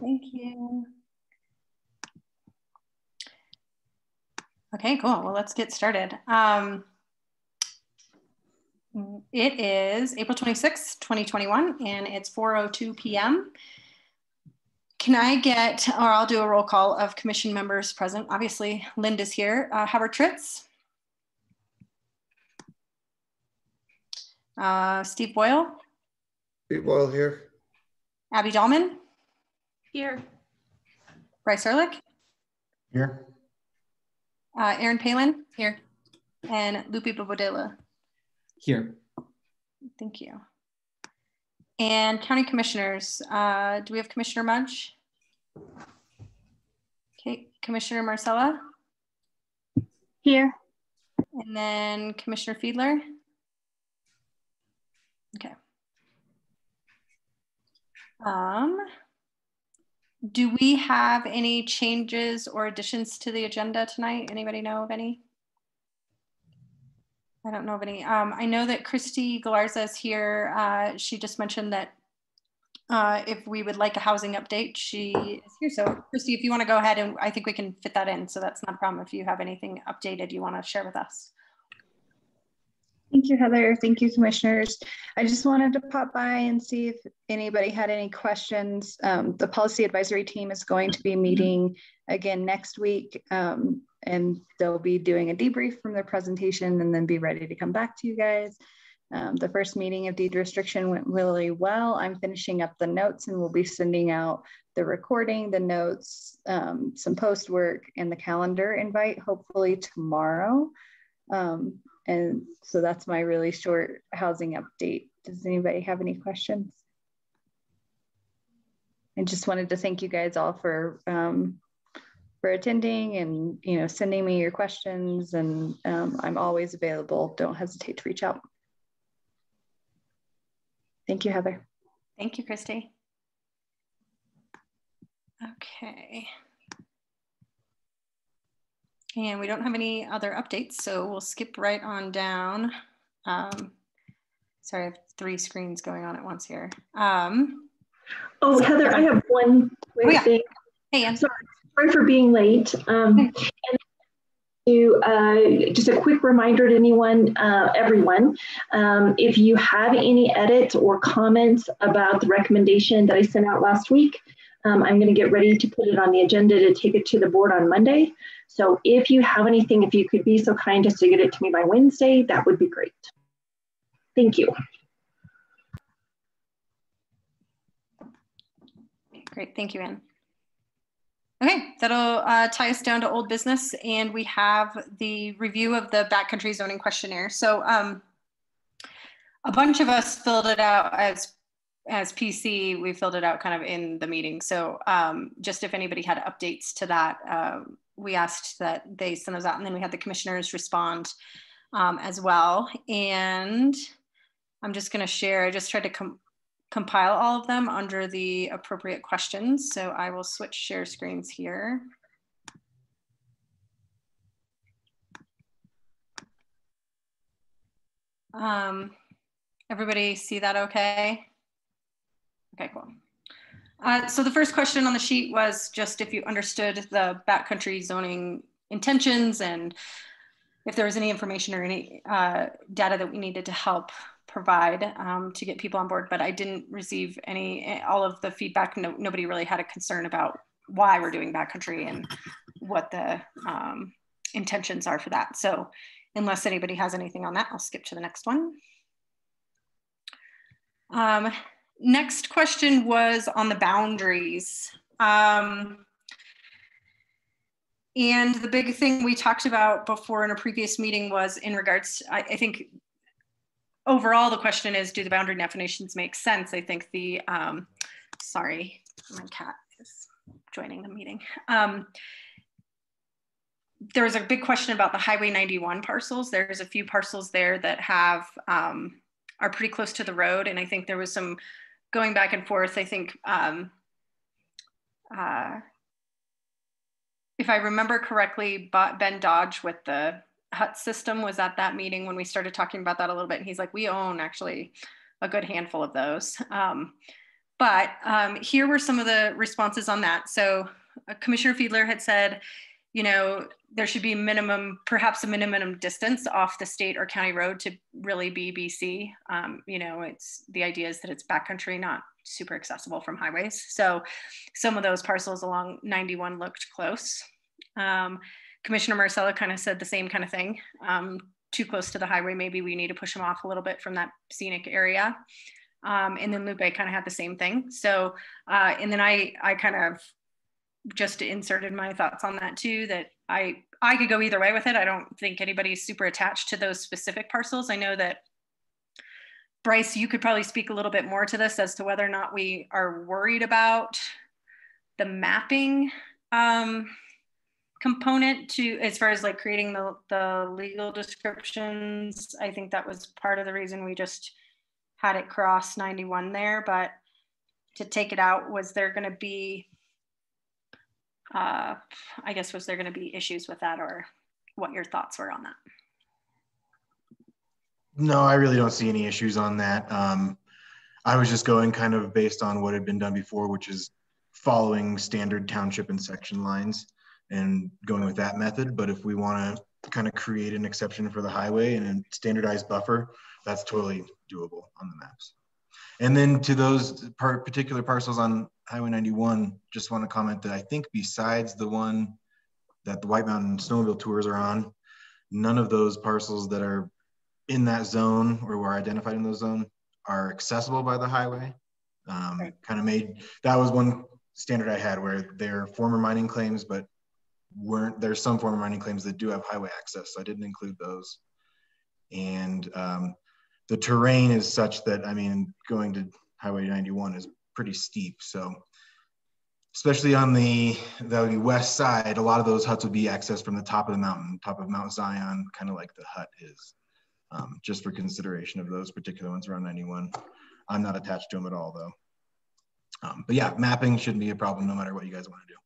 Thank you. Okay, cool. Well, let's get started. Um, it is April 26, 2021, and it's 4.02 p.m. Can I get, or I'll do a roll call of commission members present. Obviously, Linda's here. Uh, Howard Tritz. Uh, Steve Boyle. Steve Boyle here. Abby Dahlman. Here. Bryce Ehrlich. Here. Uh, Aaron Palin. Here. And Lupe Babodela. Here. Thank you. And county commissioners, uh, do we have Commissioner Mudge? Okay, Commissioner Marcella? Here. And then Commissioner Fiedler? Okay. Um, do we have any changes or additions to the agenda tonight? Anybody know of any? I don't know of any. Um, I know that Christy Galarza is here. Uh, she just mentioned that uh, if we would like a housing update, she is here. So Christy, if you want to go ahead and I think we can fit that in. So that's not a problem if you have anything updated you want to share with us. Thank you, Heather. Thank you, commissioners. I just wanted to pop by and see if anybody had any questions. Um, the policy advisory team is going to be meeting again next week, um, and they'll be doing a debrief from their presentation and then be ready to come back to you guys. Um, the first meeting of deed restriction went really well. I'm finishing up the notes and we'll be sending out the recording, the notes, um, some post work, and the calendar invite hopefully tomorrow. Um, and so that's my really short housing update. Does anybody have any questions? I just wanted to thank you guys all for um, for attending and you know sending me your questions and um, I'm always available. Don't hesitate to reach out. Thank you, Heather. Thank you, Christy. Okay. And we don't have any other updates, so we'll skip right on down. Um, sorry, I have three screens going on at once here. Um, oh, Heather, I have one quick oh, yeah. thing. Hey, I'm sorry, sorry for being late. Um, and to, uh, just a quick reminder to anyone, uh, everyone, um, if you have any edits or comments about the recommendation that I sent out last week, um, I'm going to get ready to put it on the agenda to take it to the board on Monday. So if you have anything, if you could be so kind as to get it to me by Wednesday, that would be great. Thank you. Great, thank you, Anne. Okay, that'll uh, tie us down to old business and we have the review of the backcountry zoning questionnaire. So um, a bunch of us filled it out as as PC, we filled it out kind of in the meeting. So um, just if anybody had updates to that, um, we asked that they send those out and then we had the commissioners respond um, as well. And I'm just gonna share, I just tried to com compile all of them under the appropriate questions. So I will switch share screens here. Um, everybody see that okay? Okay, cool. Uh, so the first question on the sheet was just if you understood the backcountry zoning intentions and if there was any information or any uh, data that we needed to help provide um, to get people on board. But I didn't receive any, all of the feedback. No, nobody really had a concern about why we're doing backcountry and what the um, intentions are for that. So unless anybody has anything on that, I'll skip to the next one. Um, next question was on the boundaries. Um, and the big thing we talked about before in a previous meeting was in regards, I, I think overall the question is, do the boundary definitions make sense? I think the, um, sorry, my cat is joining the meeting. Um, there was a big question about the Highway 91 parcels. There's a few parcels there that have, um, are pretty close to the road. And I think there was some going back and forth, I think, um, uh, if I remember correctly, Ben Dodge with the hut system was at that meeting when we started talking about that a little bit. And he's like, we own actually a good handful of those. Um, but um, here were some of the responses on that. So uh, Commissioner Fiedler had said, you know, there should be minimum, perhaps a minimum distance off the state or county road to really be BC. Um, you know, it's the idea is that it's backcountry, not super accessible from highways. So some of those parcels along 91 looked close. Um, Commissioner Marcella kind of said the same kind of thing. Um, too close to the highway, maybe we need to push them off a little bit from that scenic area. Um, and then Lupe kind of had the same thing. So, uh, and then I, I kind of just inserted my thoughts on that too, that I, I could go either way with it. I don't think anybody's super attached to those specific parcels. I know that Bryce, you could probably speak a little bit more to this as to whether or not we are worried about the mapping um, component to as far as like creating the, the legal descriptions. I think that was part of the reason we just had it cross 91 there, but to take it out, was there going to be, uh, I guess, was there going to be issues with that or what your thoughts were on that? No, I really don't see any issues on that. Um, I was just going kind of based on what had been done before, which is following standard township and section lines and going with that method. But if we want to kind of create an exception for the highway and a standardized buffer, that's totally doable on the maps. And then to those par particular parcels on Highway 91, just want to comment that I think besides the one that the White Mountain Snowmobile Tours are on, none of those parcels that are in that zone or were identified in those zone are accessible by the highway. Um, right. Kind of made, that was one standard I had where they're former mining claims, but weren't there's some former mining claims that do have highway access so i didn't include those and um, the terrain is such that i mean going to highway 91 is pretty steep. So especially on the the west side a lot of those huts would be accessed from the top of the mountain top of mount zion kind of like the hut is um, just for consideration of those particular ones around 91 i'm not attached to them at all though. Um, but yeah mapping shouldn't be a problem no matter what you guys want to do.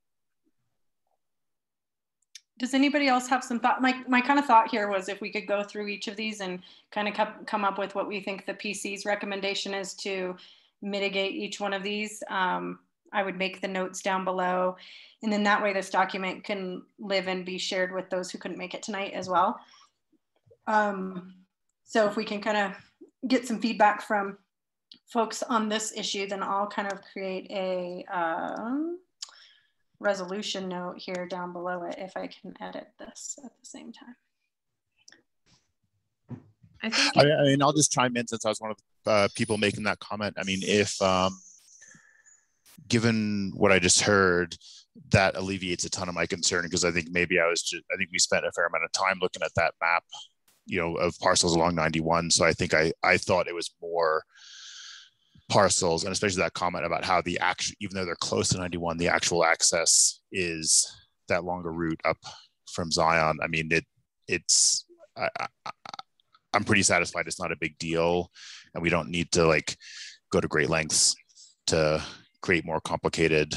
Does anybody else have some thought? My, my kind of thought here was if we could go through each of these and kind of come, come up with what we think the PC's recommendation is to mitigate each one of these. Um, I would make the notes down below. And then that way this document can live and be shared with those who couldn't make it tonight as well. Um, so if we can kind of get some feedback from folks on this issue, then I'll kind of create a, um, resolution note here down below it if I can edit this at the same time. I think. I, I mean, I'll just chime in since I was one of the uh, people making that comment. I mean, if um, given what I just heard, that alleviates a ton of my concern because I think maybe I was just, I think we spent a fair amount of time looking at that map, you know, of parcels along 91. So I think I, I thought it was more parcels and especially that comment about how the actual even though they're close to 91 the actual access is that longer route up from zion i mean it it's I, I, i'm pretty satisfied it's not a big deal and we don't need to like go to great lengths to create more complicated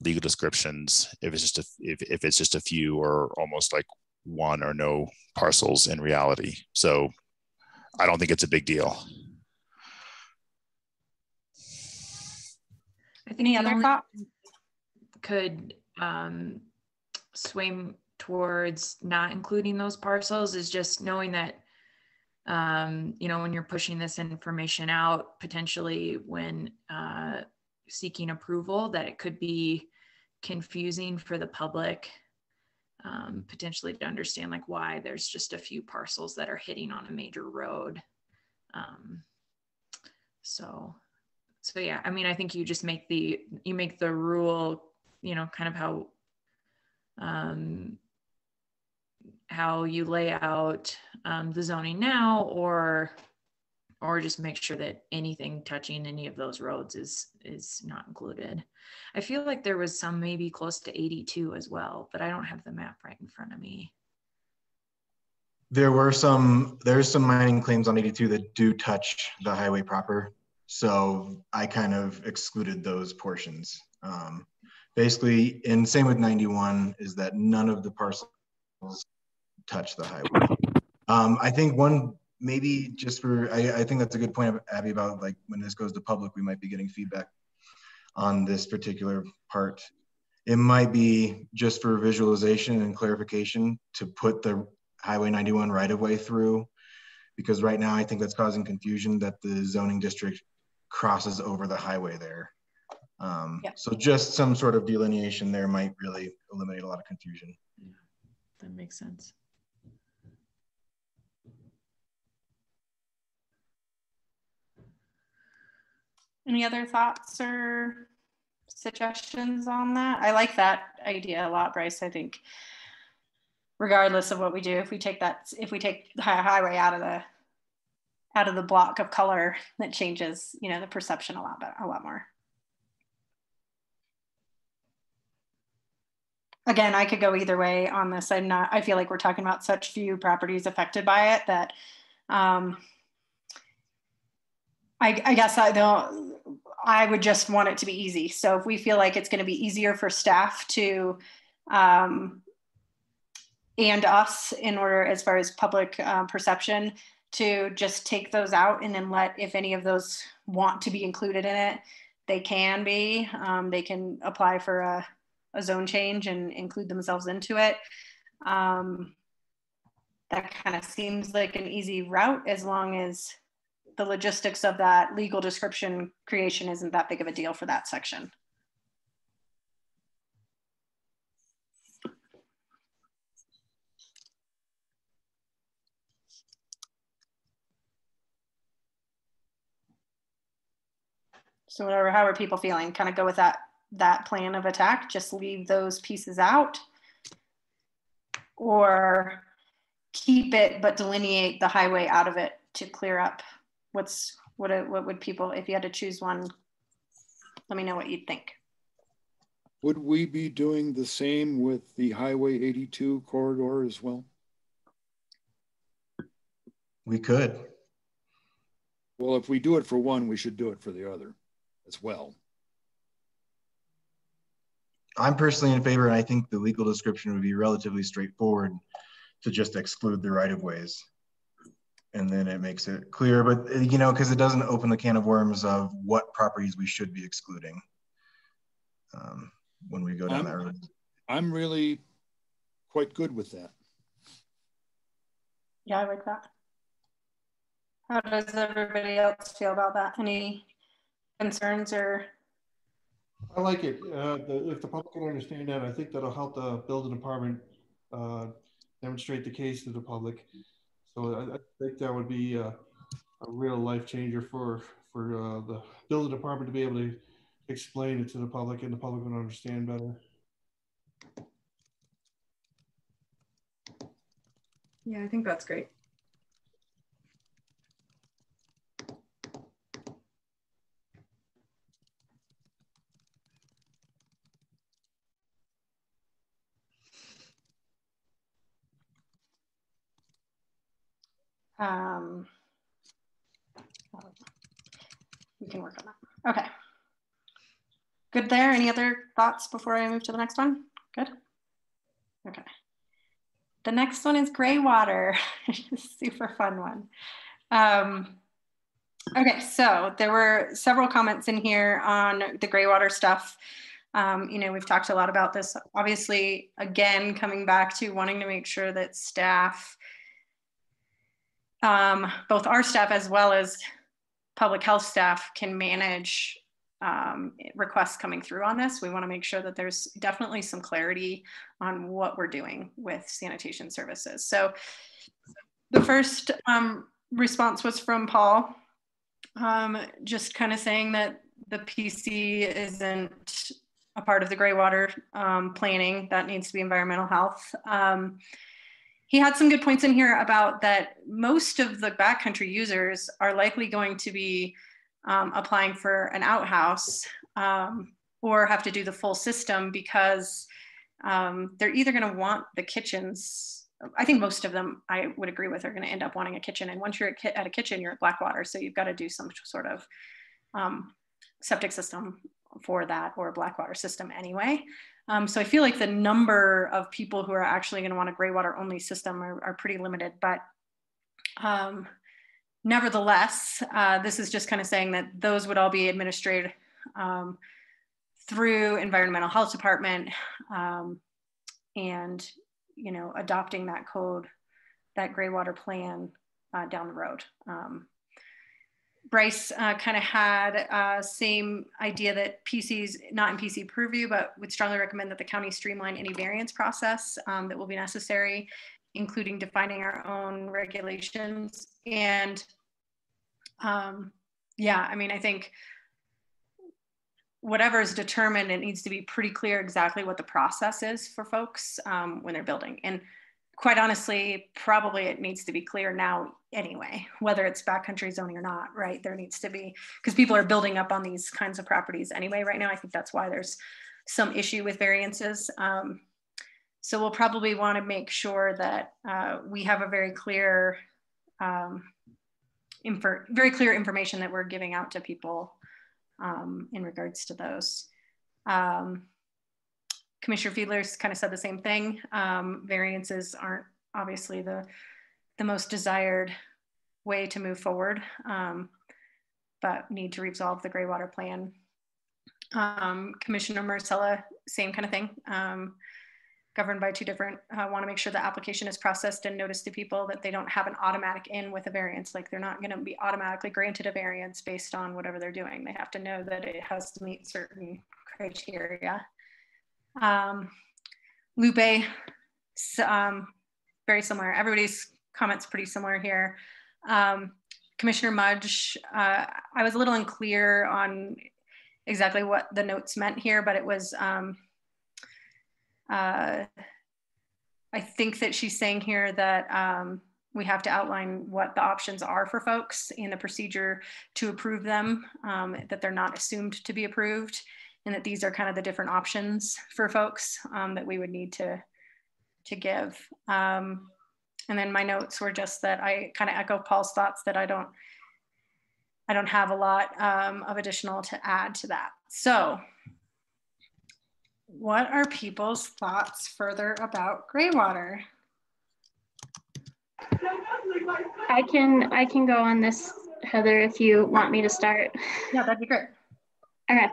legal descriptions if it's just a if, if it's just a few or almost like one or no parcels in reality so i don't think it's a big deal I think Any other thoughts? Could um, sway towards not including those parcels is just knowing that um, you know when you're pushing this information out potentially when uh, seeking approval that it could be confusing for the public um, potentially to understand like why there's just a few parcels that are hitting on a major road. Um, so so yeah i mean i think you just make the you make the rule you know kind of how um how you lay out um, the zoning now or or just make sure that anything touching any of those roads is is not included i feel like there was some maybe close to 82 as well but i don't have the map right in front of me there were some there's some mining claims on 82 that do touch the highway proper so I kind of excluded those portions. Um, basically, and same with 91 is that none of the parcels touch the highway. Um, I think one, maybe just for, I, I think that's a good point, Abby, about like when this goes to public, we might be getting feedback. on this particular part. It might be just for visualization and clarification to put the Highway 91 right of way through, because right now I think that's causing confusion that the zoning district crosses over the highway there. Um, Yeah. So just some sort of delineation there might really eliminate a lot of confusion. Yeah, That makes sense. Any other thoughts or suggestions on that? I like that idea a lot, Bryce. I think regardless of what we do, if we take that, if we take the highway out of the out of the block of color, that changes, you know, the perception a lot, but a lot more. Again, I could go either way on this. I'm not. I feel like we're talking about such few properties affected by it that. Um, I, I guess I don't, I would just want it to be easy. So if we feel like it's going to be easier for staff to, um, and us in order as far as public um, perception to just take those out and then let if any of those want to be included in it, they can be. Um, they can apply for a, a zone change and include themselves into it. Um, that kind of seems like an easy route as long as the logistics of that legal description creation isn't that big of a deal for that section. So whatever, how are people feeling? Kind of go with that that plan of attack, just leave those pieces out? Or keep it but delineate the highway out of it to clear up what's what uh, what would people if you had to choose one let me know what you'd think Would we be doing the same with the Highway 82 corridor as well? We could. Well, if we do it for one, we should do it for the other as well. I'm personally in favor, and I think the legal description would be relatively straightforward to just exclude the right of ways. And then it makes it clear, but uh, you know, because it doesn't open the can of worms of what properties we should be excluding um, when we go down I'm- that road. I'm really quite good with that. yeah i like that how does everybody else feel about that any concerns or I like it. Uh, the, if the public can understand that, I think that'll help the building department uh, demonstrate the case to the public. So I, I think that would be a, a real life changer for for uh, the building department to be able to explain it to the public, and the public would understand better. yeah i think that's great Um, we can work on that. Okay. Good there. Any other thoughts before I move to the next one? Good. Okay. The next one is gray water. Super fun one. Um, okay, so there were several comments in here on the gray water stuff. Um, you know, we've talked a lot about this. Obviously, again, coming back to wanting to make sure that staff um, both our staff as well as public health staff can manage um, requests coming through on this. We want to make sure that there's definitely some clarity on what we're doing with sanitation services. So the first um, response was from Paul, um, just kind of saying that the PC isn't a part of the gray water um, planning. That needs to be environmental health. He had some good points in here about that most of the backcountry users are likely going to be um, applying for an outhouse um, or have to do the full system because um, they're either going to want the kitchens. I think most of them, I would agree with, are going to end up wanting a kitchen. And once you're at, a kitchen, you're at Blackwater, so you've got to do some sort of um, septic system for that or Blackwater system anyway. Um, so I feel like the number of people who are actually going to want a gray water only system are, are pretty limited. But um, nevertheless, uh, this is just kind of saying that those would all be administered um, through environmental health department um, and you know adopting that code that gray water plan uh, down the road um, bryce uh, kind of had uh, same idea that pc's not in pc purview but would strongly recommend that the county streamline any variance process um, that will be necessary including defining our own regulations and um, yeah i mean i think whatever is determined, it needs to be pretty clear exactly what the process is for folks um, when they're building. And quite honestly, probably it needs to be clear now anyway, whether it's backcountry zoning or not, right? There needs to be, because people are building up on these kinds of properties anyway right now. I think that's why there's some issue with variances. Um, so we'll probably want to make sure that uh, we have a very clear, um, very clear information that we're giving out to people um, in regards to those. Um, Commissioner Fiedler's kind of said the same thing. Um, variances aren't obviously the, the most desired way to move forward, um, but need to resolve the gray water plan. Um, Commissioner Marcella, same kind of thing. Um, governed by two different, uh, want to make sure the application is processed and notice to people that they don't have an automatic in with a variance. Like they're not going to be automatically granted a variance based on whatever they're doing. They have to know that it has to meet certain criteria. Um, Lupe, um, very similar. Everybody's comments pretty similar here. Um, Commissioner Mudge, uh, I was a little unclear on exactly what the notes meant here, but it was um, uh, I think that she's saying here that um, we have to outline what the options are for folks in the procedure to approve them, um, that they're not assumed to be approved, and that these are kind of the different options for folks um, that we would need to, to give. Um, and then my notes were just that I kind of echo Paul's thoughts that I don't, I don't have a lot um, of additional to add to that. So what are people's thoughts further about gray water? I can I can go on this, Heather, if you want me to start. Yeah, that'd be great. Okay.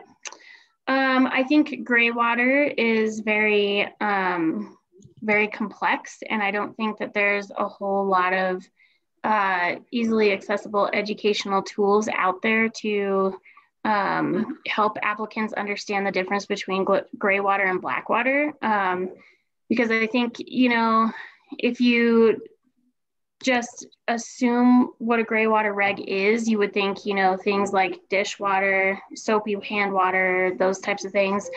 Um, I think gray water is very um, very complex, and I don't think that there's a whole lot of uh, easily accessible educational tools out there to um, help applicants understand the difference between gray water and black water. Um, because I think, you know, if you just assume what a gray water reg is, you would think, you know, things like dishwater, soapy hand water, those types of things.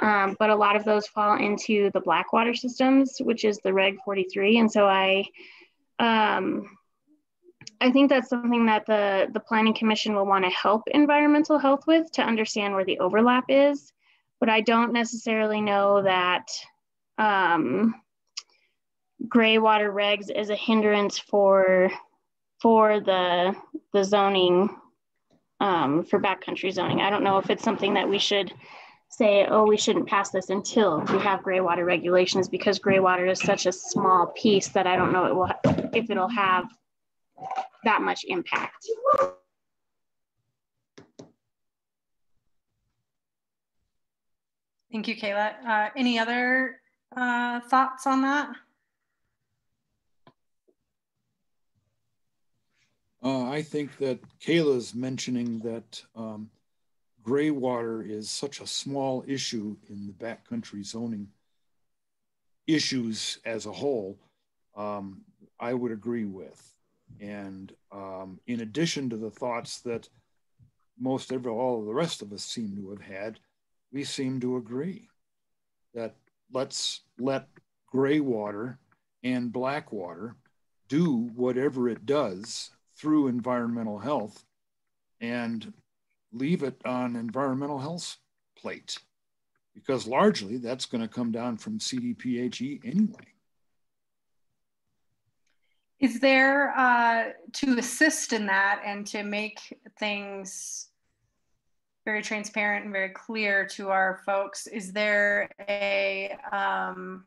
Um, but a lot of those fall into the black water systems, which is the reg 43. And so I, um, I think that's something that the, the Planning Commission will want to help environmental health with to understand where the overlap is. But I don't necessarily know that um, gray water regs is a hindrance for for the the zoning um, for backcountry zoning. I don't know if it's something that we should say, oh, we shouldn't pass this until we have gray water regulations because gray water is such a small piece that I don't know it will if it'll have that much impact. Thank you, Kayla. Uh, any other uh, thoughts on that? Uh, I think that Kayla's mentioning that um, gray water is such a small issue in the backcountry zoning issues as a whole. Um, I would agree with. And um, in addition to the thoughts that most every all of the rest of us seem to have had, we seem to agree that let's let gray water and black water do whatever it does through environmental health and leave it on environmental health plate because largely that's going to come down from CDPHE anyway. Is there uh, to assist in that and to make things very transparent and very clear to our folks? Is there a um,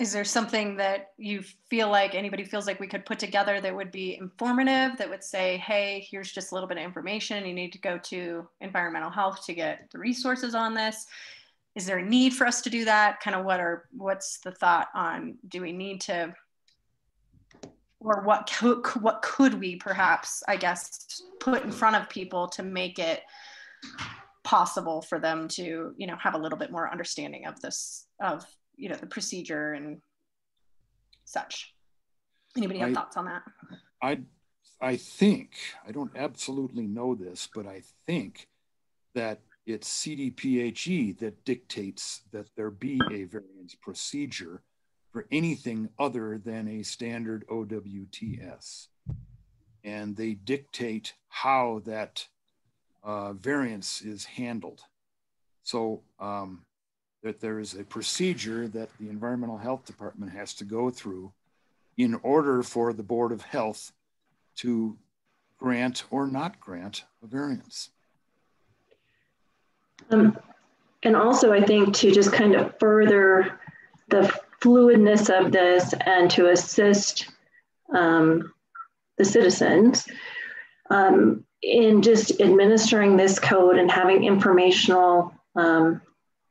is there something that you feel like anybody feels like we could put together that would be informative that would say hey here's just a little bit of information. You need to go to environmental health to get the resources on this. Is there a need for us to do that? Kind of what are what's the thought on do we need to or what could, what could we perhaps i guess put in front of people to make it possible for them to you know have a little bit more understanding of this of you know the procedure and such. Anybody have I, thoughts on that? I i think i don't absolutely know this but i think that it's cdphe that dictates that there be a variance procedure for anything other than a standard owts and they dictate how that uh, variance is handled. So um, that there is a procedure that the environmental health department has to go through in order for the board of health to grant or not grant a variance. Um, and also i think to just kind of further the fluidness of this and to assist um, the citizens um, in just administering this code and having informational um,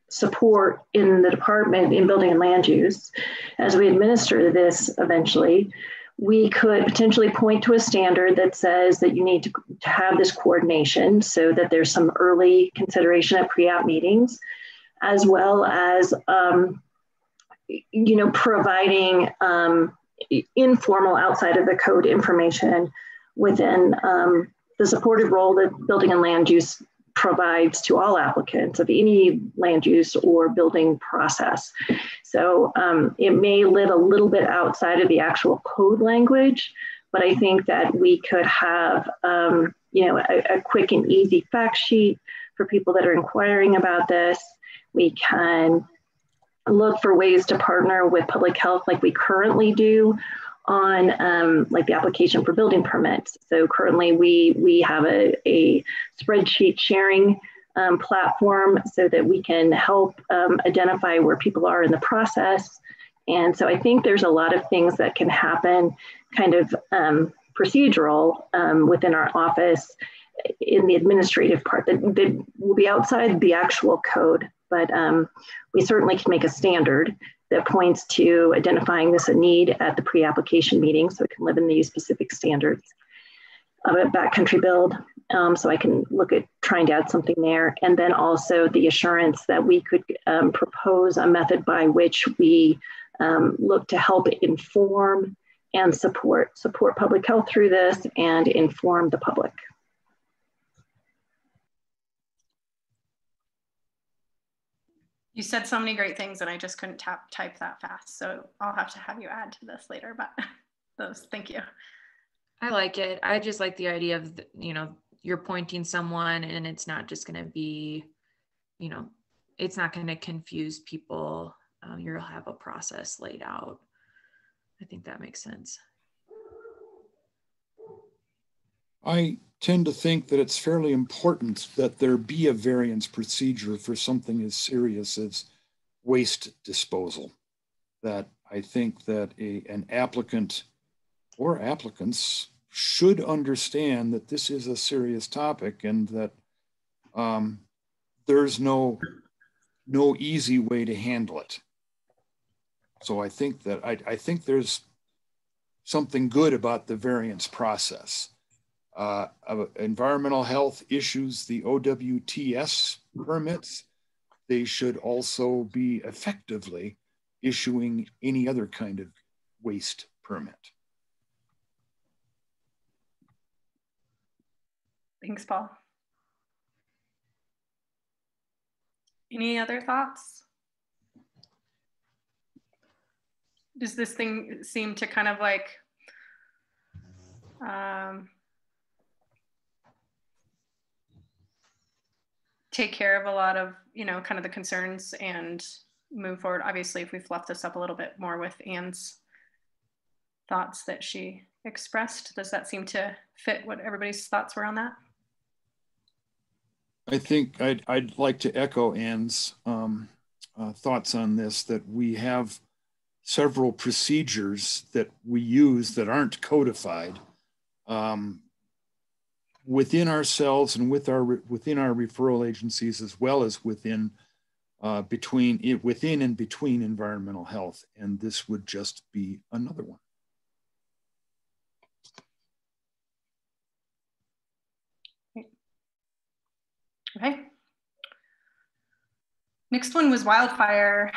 support in the department in building and land use. As we administer this eventually we could potentially point to a standard that says that you need to, to have this coordination so that there's some early consideration at pre-app meetings as well as um, you know providing um, informal outside of the code information within um, the supportive role that building and land use provides to all applicants of any land use or building process. So um, it may live a little bit outside of the actual code language, but I think that we could have, um, you know, a, a quick and easy fact sheet for people that are inquiring about this. We can look for ways to partner with public health like we currently do on um, like the application for building permits. So currently we, we have a, a spreadsheet sharing um, platform so that we can help um, identify where people are in the process. And so I think there's a lot of things that can happen kind of um, procedural um, within our office in the administrative part that, that will be outside the actual code, but um, we certainly can make a standard that points to identifying this a need at the pre-application meeting so it can live in these specific standards of a backcountry build. Um, so I can look at trying to add something there. And then also the assurance that we could um, propose a method by which we um, look to help inform and support, support public health through this and inform the public. You said so many great things and I just couldn't tap, type that fast. So I'll have to have you add to this later, but those, thank you. I like it. I just like the idea of, you know, you're pointing someone and it's not just going to be, you know, it's not going to confuse people. Um, you'll have a process laid out. I think that makes sense. I tend to think that it's fairly important that there be a variance procedure for something as serious as waste disposal. That I think that a, an applicant or applicants should understand that this is a serious topic and that um, there's no no easy way to handle it. So I think that I, I think there's something good about the variance process uh, environmental health issues the OWTS permits, they should also be effectively issuing any other kind of waste permit. Thanks, Paul. Any other thoughts? Does this thing seem to kind of like um, take care of a lot of, you know, kind of the concerns and move forward. Obviously, if we fluff this up a little bit more with Anne's thoughts that she expressed, does that seem to fit what everybody's thoughts were on that? I think I'd, I'd like to echo Anne's um, uh, thoughts on this, that we have several procedures that we use that aren't codified um, within ourselves and with our within our referral agencies as well as within uh, between within and between environmental health. And this would just be another one. Okay. Next one was wildfire.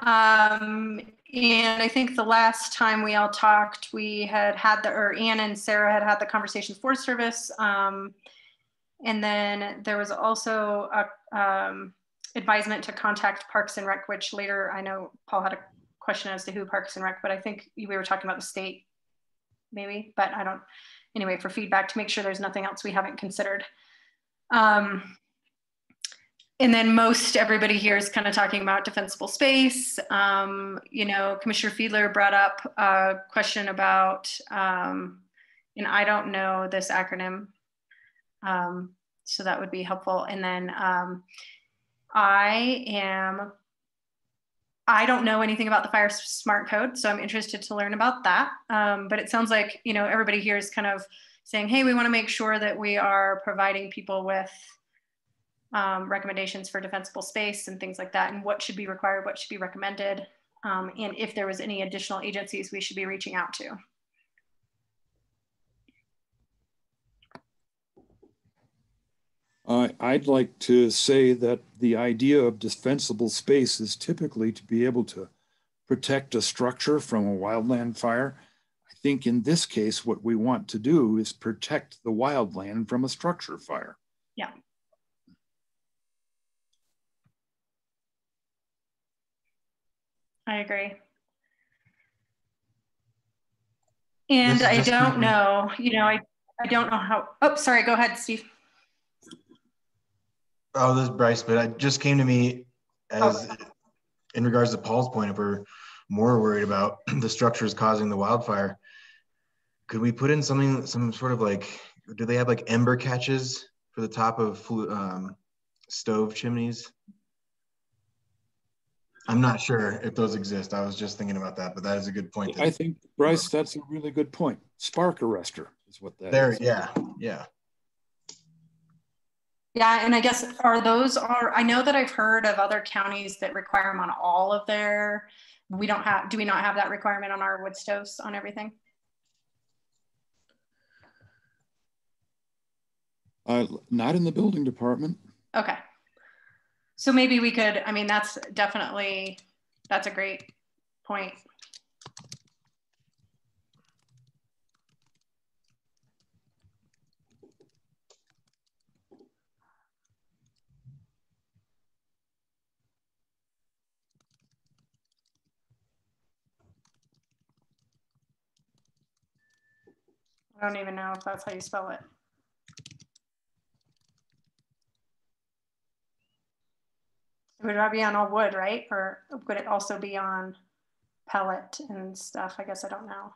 Um, and I think the last time we all talked, we had had the, or Ann and Sarah had had the conversation Forest Service. Um, and then there was also a um, advisement to contact Parks and Rec, which later I know Paul had a question as to who Parks and Rec, but I think we were talking about the state maybe, but I don't, anyway, for feedback to make sure there's nothing else we haven't considered. Um, and then most everybody here is kind of talking about defensible space. Um, you know, Commissioner Fiedler brought up a question about, um, and I don't know this acronym, um, so that would be helpful. And then um, I am, I don't know anything about the Fire Smart Code, so I'm interested to learn about that. Um, but it sounds like, you know, everybody here is kind of saying, hey, we want to make sure that we are providing people with um, recommendations for defensible space and things like that, and what should be required, what should be recommended, um, and if there was any additional agencies we should be reaching out to. Uh, I'd like to say that the idea of defensible space is typically to be able to protect a structure from a wildland fire. I think in this case, what we want to do is protect the wildland from a structure fire. Yeah. I agree. And I don't know, you know, I, I don't know how, oh, sorry, go ahead, Steve. Oh, this is Bryce, but it just came to me as oh. in regards to Paul's point, if we're more worried about the structures causing the wildfire, could we put in something, some sort of like, do they have like ember catches for the top of um, stove chimneys? I'm not sure if those exist. I was just thinking about that, but that is a good point. I think Bryce, that's a really good point. Spark arrestor is what that there, is. yeah, yeah. Yeah, and I guess are those are I know that I've heard of other counties that require them on all of their. We don't have. Do we not have that requirement on our wood stoves on everything? Uh, not in the building department. Okay so maybe we could i mean that's definitely that's a great point I don't even know if that's how you spell it. Would that be on all wood, right? Or would it also be on pellet and stuff? I guess I don't know.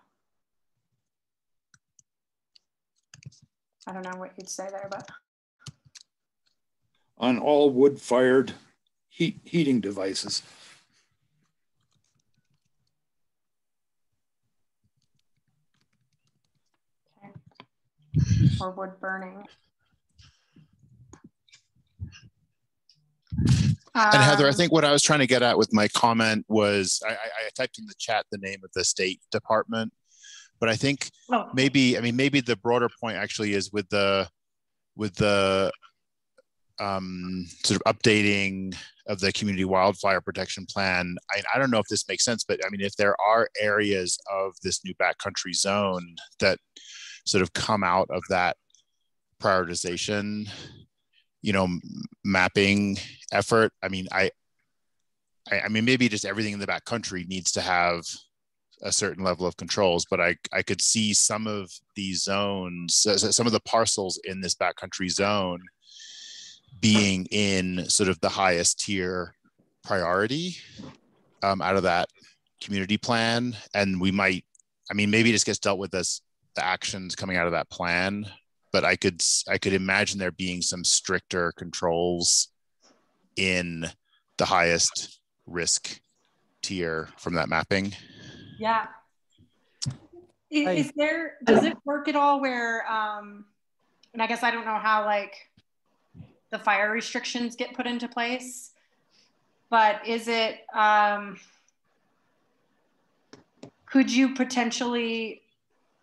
I don't know what you'd say there, but. On all wood fired heat, heating devices. Okay. Or wood burning. And Heather, I um, think what I was trying to get at with my comment was I, I typed in the chat the name of the State Department, but I think oh. maybe I mean maybe the broader point actually is with the with the um, sort of updating of the community wildfire protection plan. I, I don't know if this makes sense, but I mean if there are areas of this new backcountry zone that sort of come out of that prioritization you know mapping effort. I mean I, I mean maybe just everything in the back country needs to have a certain level of controls but i i could see some of these zones some of the parcels in this backcountry zone being in sort of the highest tier priority um, out of that community plan. And we might i mean maybe it just gets dealt with as the actions coming out of that plan but I could I could imagine there being some stricter controls in the highest risk tier from that mapping. Yeah. Is, is there, does it work at all where, um, and I guess I don't know how like the fire restrictions get put into place, but is it, um, could you potentially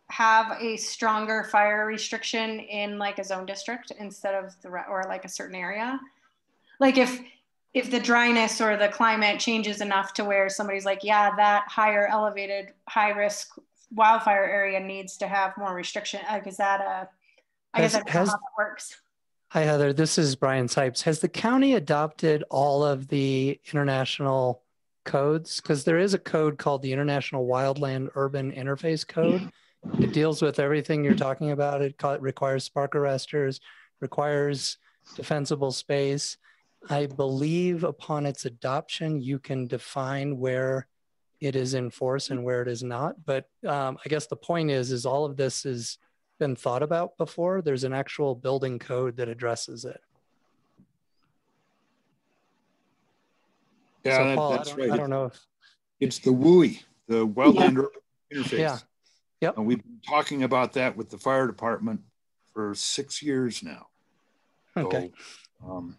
have a stronger fire restriction in like a zone district instead of the or like a certain area. Like if if the dryness or the climate changes enough to where somebody's like yeah that higher elevated high risk wildfire area needs to have more restriction like is that a i has, guess that's has, how that works. Hi heather. This is brian sipes. Has the county adopted all of the international codes? Because there is a code called the international wildland urban interface code it deals with everything you're talking about. It requires spark arresters, requires defensible space. I believe upon its adoption, you can define where it is in force and where it is not. But um, I guess the point is, is all of this has been thought about before. There's an actual building code that addresses it. Yeah, so, that, Paul, that's I right. I don't know if it's the WUI, the Wildland yeah. Interface. Yeah, Yep. And we've been talking about that with the fire department for six years now. Okay. So, um,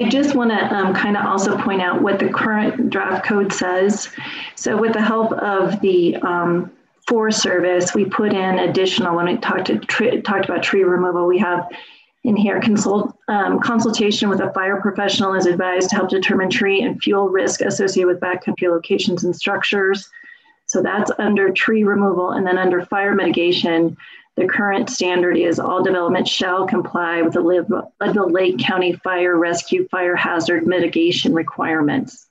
I just want to um, kind of also point out what the current draft code says. So, with the help of the um, Forest Service, we put in additional. When we talked to tree, talked about tree removal, we have in here consult um, consultation with a fire professional is advised to help determine tree and fuel risk associated with backcountry locations and structures. So that's under tree removal. And then under fire mitigation, the current standard is all development shall comply with the Leadville Lake County Fire Rescue Fire Hazard Mitigation requirements.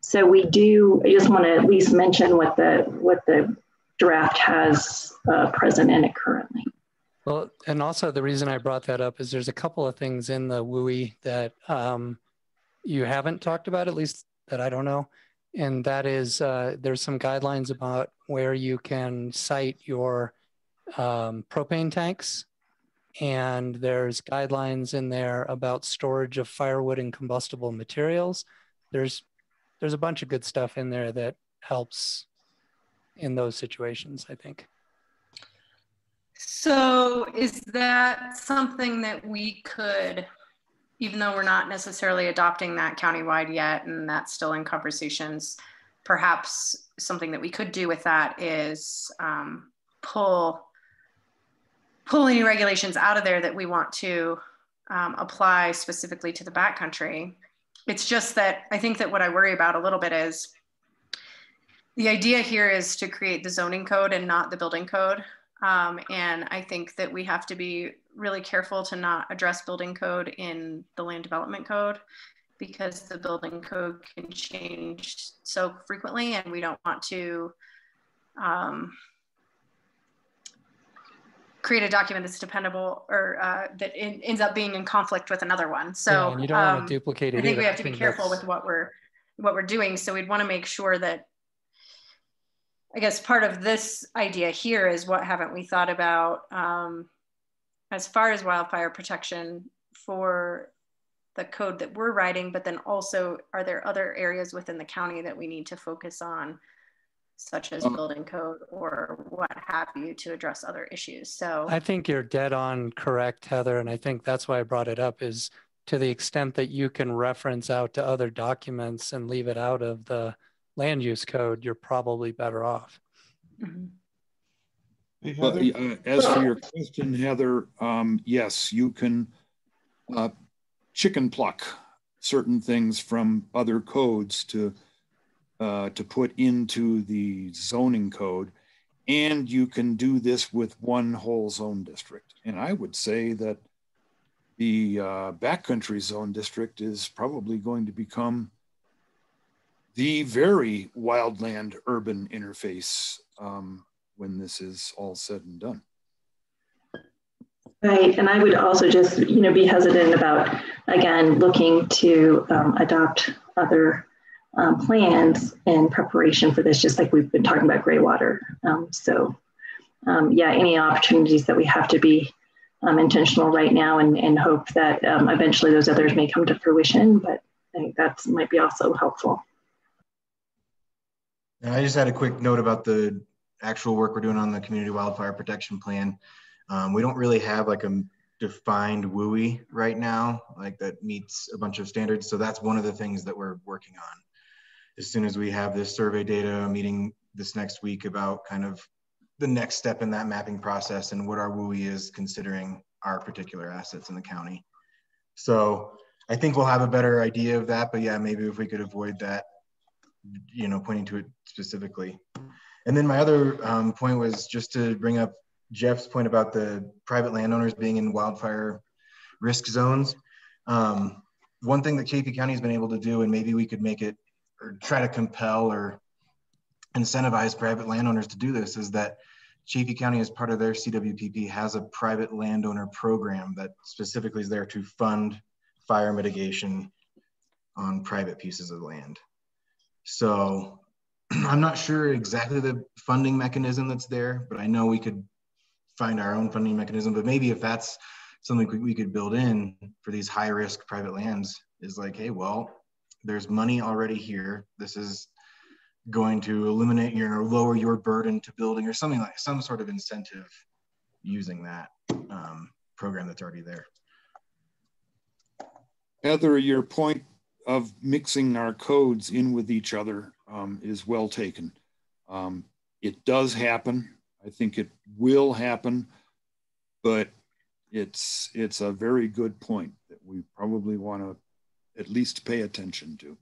So we do, I just want to at least mention what the, what the draft has uh, present in it currently. Well, and also the reason I brought that up is there's a couple of things in the WUI that um, you haven't talked about, at least that I don't know and that is uh, there's some guidelines about where you can site your um, propane tanks. And there's guidelines in there about storage of firewood and combustible materials. There's there's a bunch of good stuff in there that helps in those situations i think. So is that something that we could even though we're not necessarily adopting that countywide yet, and that's still in conversations, perhaps something that we could do with that is um, pull pull any regulations out of there that we want to um, apply specifically to the backcountry. It's just that I think that what I worry about a little bit is the idea here is to create the zoning code and not the building code. Um, and I think that we have to be really careful to not address building code in the land development code because the building code can change so frequently and we don't want to um, create a document that's dependable or uh, that in, ends up being in conflict with another one. So yeah, you don't um, want to duplicate it. I think either. we have to be careful with what we're what we're doing. So we'd want to make sure that I guess part of this idea here is what haven't we thought about um, as far as wildfire protection for the code that we're writing, but then also are there other areas within the county that we need to focus on, such as um, building code or what have you to address other issues? So I think you're dead on correct, Heather. And I think that's why I brought it up is to the extent that you can reference out to other documents and leave it out of the land use code, you're probably better off. Mm -hmm. Well, uh, as for your question, Heather, um, yes, you can uh, chicken pluck certain things from other codes to uh, to put into the zoning code, and you can do this with one whole zone district. And I would say that the uh, backcountry zone district is probably going to become the very wildland urban interface um, when this is all said and done. Right, and I would also just, you know, be hesitant about, again, looking to um, adopt other um, plans in preparation for this, just like we've been talking about gray water. Um, so, um, yeah, any opportunities that we have to be um, intentional right now and, and hope that um, eventually those others may come to fruition, but I think that might be also helpful. I just had a quick note about the actual work we're doing on the community wildfire protection plan. Um, we don't really have like a defined WUI right now, like that meets a bunch of standards. So that's one of the things that we're working on. As soon as we have this survey data meeting this next week about kind of the next step in that mapping process and what our WUI is considering our particular assets in the county. So I think we'll have a better idea of that, but yeah, maybe if we could avoid that, you know, pointing to it specifically. And then my other um, point was just to bring up Jeff's point about the private landowners being in wildfire risk zones. Um, one thing that Chaffee County has been able to do, and maybe we could make it or try to compel or incentivize private landowners to do this, is that Chaffee County, as part of their CWPP, has a private landowner program that specifically is there to fund fire mitigation on private pieces of land. So I'm not sure exactly the funding mechanism that's there, but I know we could find our own funding mechanism. But maybe if that's something we could build in for these high risk private lands is like, hey, well, there's money already here. This is going to eliminate your lower your burden to building or something like some sort of incentive using that um, program that's already there. Heather, your point of mixing our codes in with each other um, is well taken. Um, it does happen. I think it will happen, but it's it's a very good point that we probably want to at least pay attention to.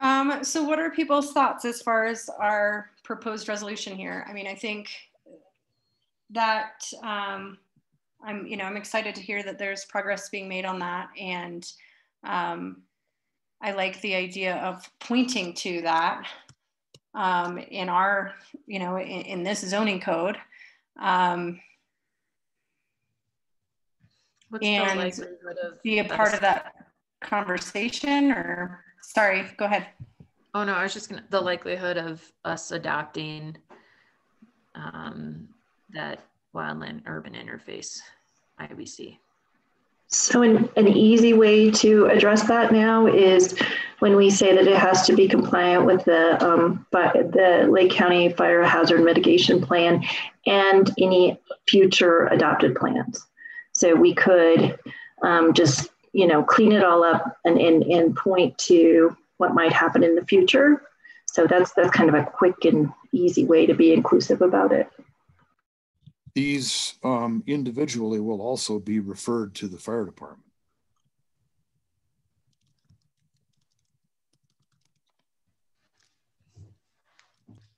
Um, so what are people's thoughts as far as our proposed resolution here? I mean, I think that um, I'm, you know, I'm excited to hear that there's progress being made on that. And um, I like the idea of pointing to that um, in our, you know, in, in this zoning code. Um, What's and be a part of that conversation or sorry, go ahead. Oh no, I was just gonna the likelihood of us adopting um, that wildland urban interface IBC. So an, an easy way to address that now is when we say that it has to be compliant with the, um, the Lake County Fire Hazard Mitigation Plan and any future adopted plans. So we could um, just, you know, clean it all up and, and, and point to what might happen in the future. So that's, that's kind of a quick and easy way to be inclusive about it. These um, individually will also be referred to the fire department.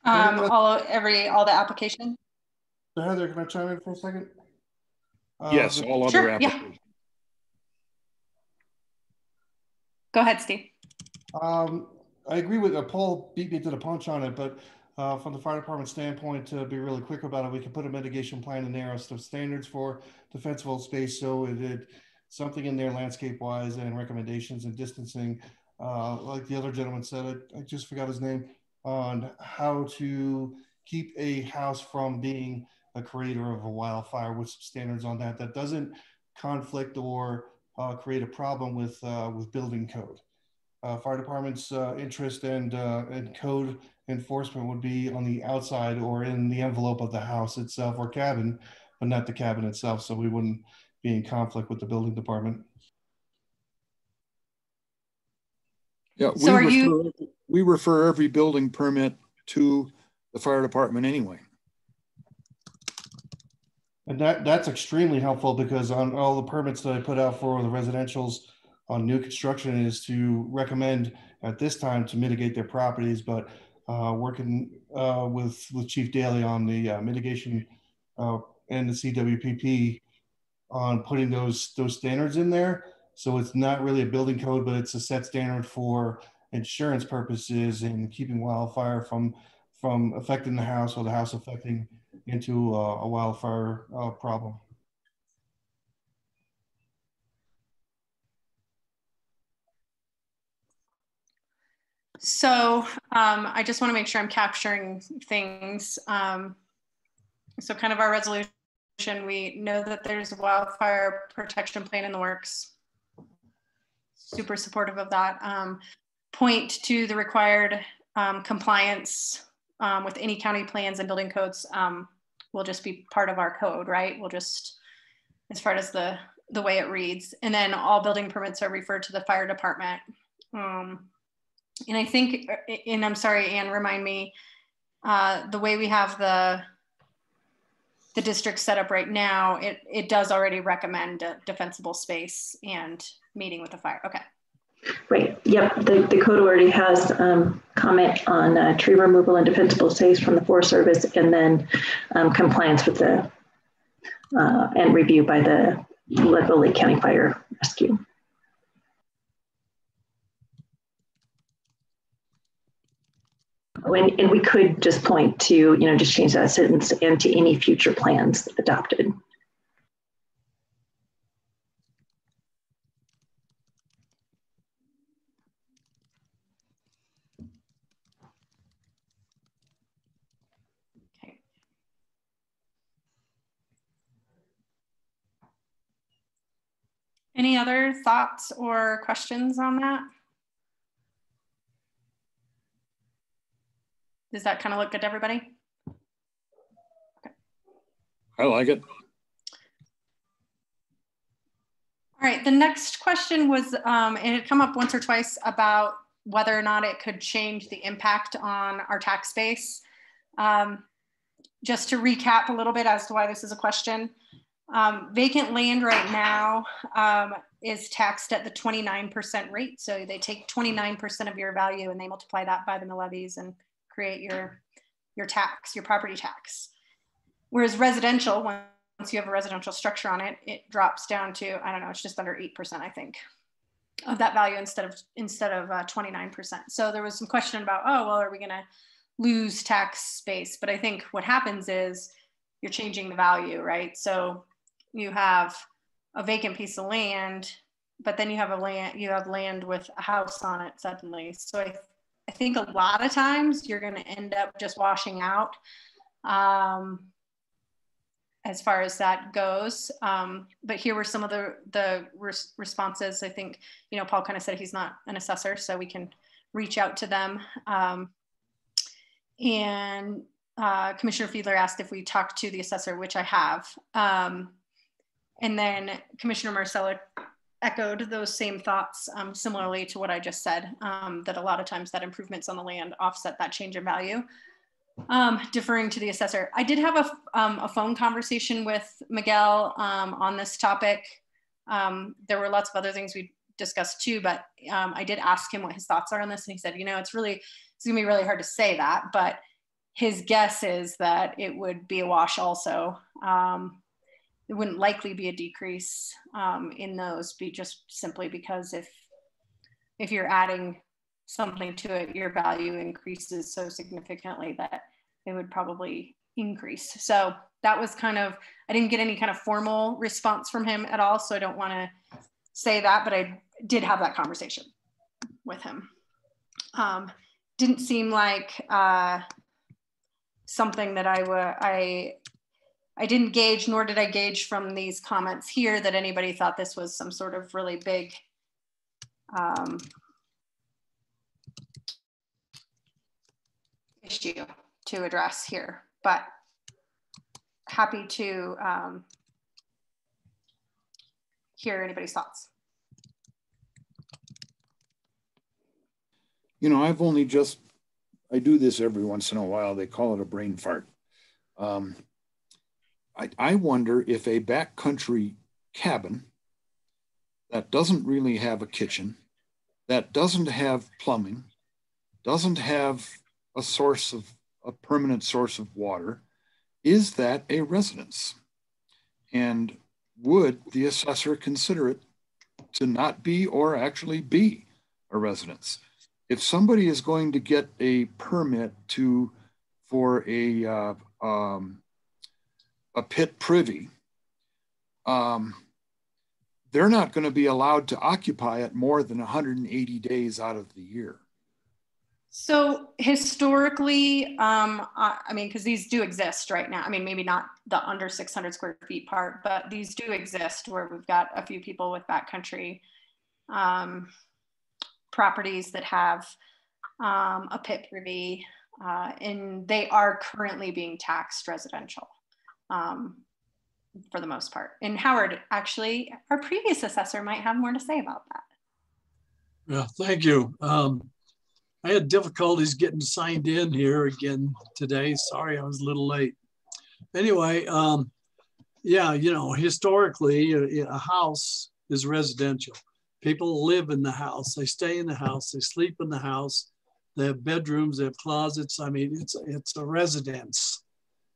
Um, all every all the application. So Heather, can I chime in for a second? Uh, yes, all other sure, applications. Yeah. Go ahead, Steve. Um, I agree with uh, Paul beat me to the punch on it, but uh, from the fire department standpoint, to be really quick about it, we can put a mitigation plan in there the standards for defensible space. So it did something in there landscape wise and recommendations and distancing. Uh, like the other gentleman said, I, I just forgot his name on how to keep a house from being a creator of a wildfire with some standards on that that doesn't conflict or uh, create a problem with uh, with building code. Uh, fire department's uh, interest and uh, and code enforcement would be on the outside or in the envelope of the house itself or cabin, but not the cabin itself. So we wouldn't be in conflict with the building department. Yeah, we, so refer, you... we refer every building permit to the fire department anyway. And that, that's extremely helpful because on all the permits that I put out for the residentials on new construction is to recommend at this time to mitigate their properties, but working uh, with with Chief Daly on the uh, mitigation uh, and the CWPP on putting those those standards in there. So it's not really a building code, but it's a set standard for insurance purposes and keeping wildfire from from affecting the house or the house affecting into a, a wildfire uh, problem. So um, I just want to make sure I'm capturing things. Um, so kind of our resolution, we know that there's a wildfire protection plan in the works. super supportive of that. Um, point to the required um, compliance um, with any county plans and building codes um, will just be part of our code, right? We'll just, as far as the the way it reads, and then all building permits are referred to the fire department. Um, and I think, and I'm sorry, Anne, remind me, uh, the way we have the the district set up right now, it it does already recommend a defensible space and meeting with the fire. Okay. Right. Yep. The, the code already has um, comment on uh, tree removal and defensible space from the Forest Service, and then um, compliance with the uh, and review by the Leadville Lake County Fire Rescue. And, we could just point to, you know, just change that sentence and to any future plans adopted. Any other thoughts or questions on that? Does that kind of look good to everybody? Okay. I like it. All right, the next question was, um, it had come up once or twice about whether or not it could change the impact on our tax base. Um, just to recap a little bit as to why this is a question. Um, vacant land right now um, is taxed at the 29% rate. So they take 29% of your value and they multiply that by the mill levies and create your, your tax, your property tax. Whereas residential, once you have a residential structure on it, it drops down to, I don't know, it's just under 8%, I think, of that value instead of, instead of uh, 29%. So there was some question about, oh, well, are we gonna lose tax space? But I think what happens is you're changing the value, right? So you have a vacant piece of land, but then you have a land you have land with a house on it suddenly. So I, I think a lot of times you're going to end up just washing out um, as far as that goes. Um, but here were some of the the res responses. I think you know Paul kind of said he's not an assessor, so we can reach out to them. Um, and uh, Commissioner Fiedler asked if we talked to the assessor, which I have. Um, and then Commissioner Marcella echoed those same thoughts um, similarly to what I just said, um, that a lot of times that improvements on the land offset that change in value. Um, deferring to the assessor. I did have a, um, a phone conversation with Miguel um, on this topic. Um, there were lots of other things we discussed too, but I did ask him what his thoughts are on this. And he said, you know, it's really, it's gonna be really hard to say that, but his guess is that it would be a wash also. Um, it wouldn't likely be a decrease um, in those be just simply because if if you're adding something to it your value increases so significantly that it would probably increase. So that was kind of i didn't get any kind of formal response from him at all so i don't want to say that but i did have that conversation with him. Um, didn't seem like uh, something that i i I didn't gauge, nor did I gauge from these comments here that anybody thought this was some sort of really big um, issue to address here, but happy to um, hear anybody's thoughts. You know, I've only just, I do this every once in a while. They call it a brain fart. Um, I, I wonder if a backcountry cabin that doesn't really have a kitchen, that doesn't have plumbing, doesn't have a source of a permanent source of water, is that a residence? And would the assessor consider it to not be or actually be a residence? If somebody is going to get a permit to for a uh, um, a pit privy, um, they're not going to be allowed to occupy it more than 180 days out of the year. So historically, um, I, mean, because these do exist right now. I mean, maybe not the under 600 square feet part, but these do exist where we've got a few people with backcountry um, properties that have um, a pit privy, uh, and they are currently being taxed residential um, for the most part. And Howard, actually, our previous assessor might have more to say about that. Yeah, thank you. Um, I had difficulties getting signed in here again today. Sorry, I was a little late. Anyway, um, yeah, you know, historically, a, a house is residential. People live in the house, they stay in the house, they sleep in the house, they have bedrooms, they have closets. I mean, it's it's a residence.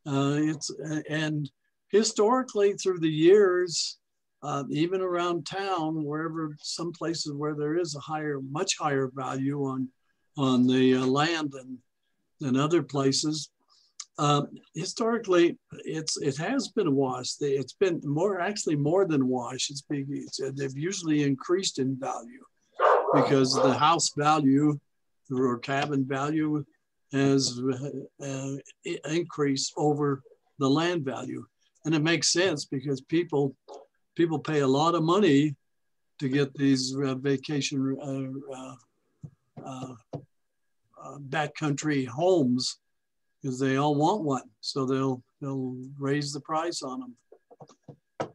Uh, it's and historically through the years, uh, even around town, wherever some places where there is a higher, much higher value on on the uh, land than than other places. Um, historically, it's it has been a wash. It's been more actually more than wash. It's, been, it's they've usually increased in value because the house value or cabin value has uh, increased over the land value, and it makes sense because people people pay a lot of money to get these uh, vacation uh, uh, uh, uh backcountry homes because they all want one. So they'll they'll raise the price on them.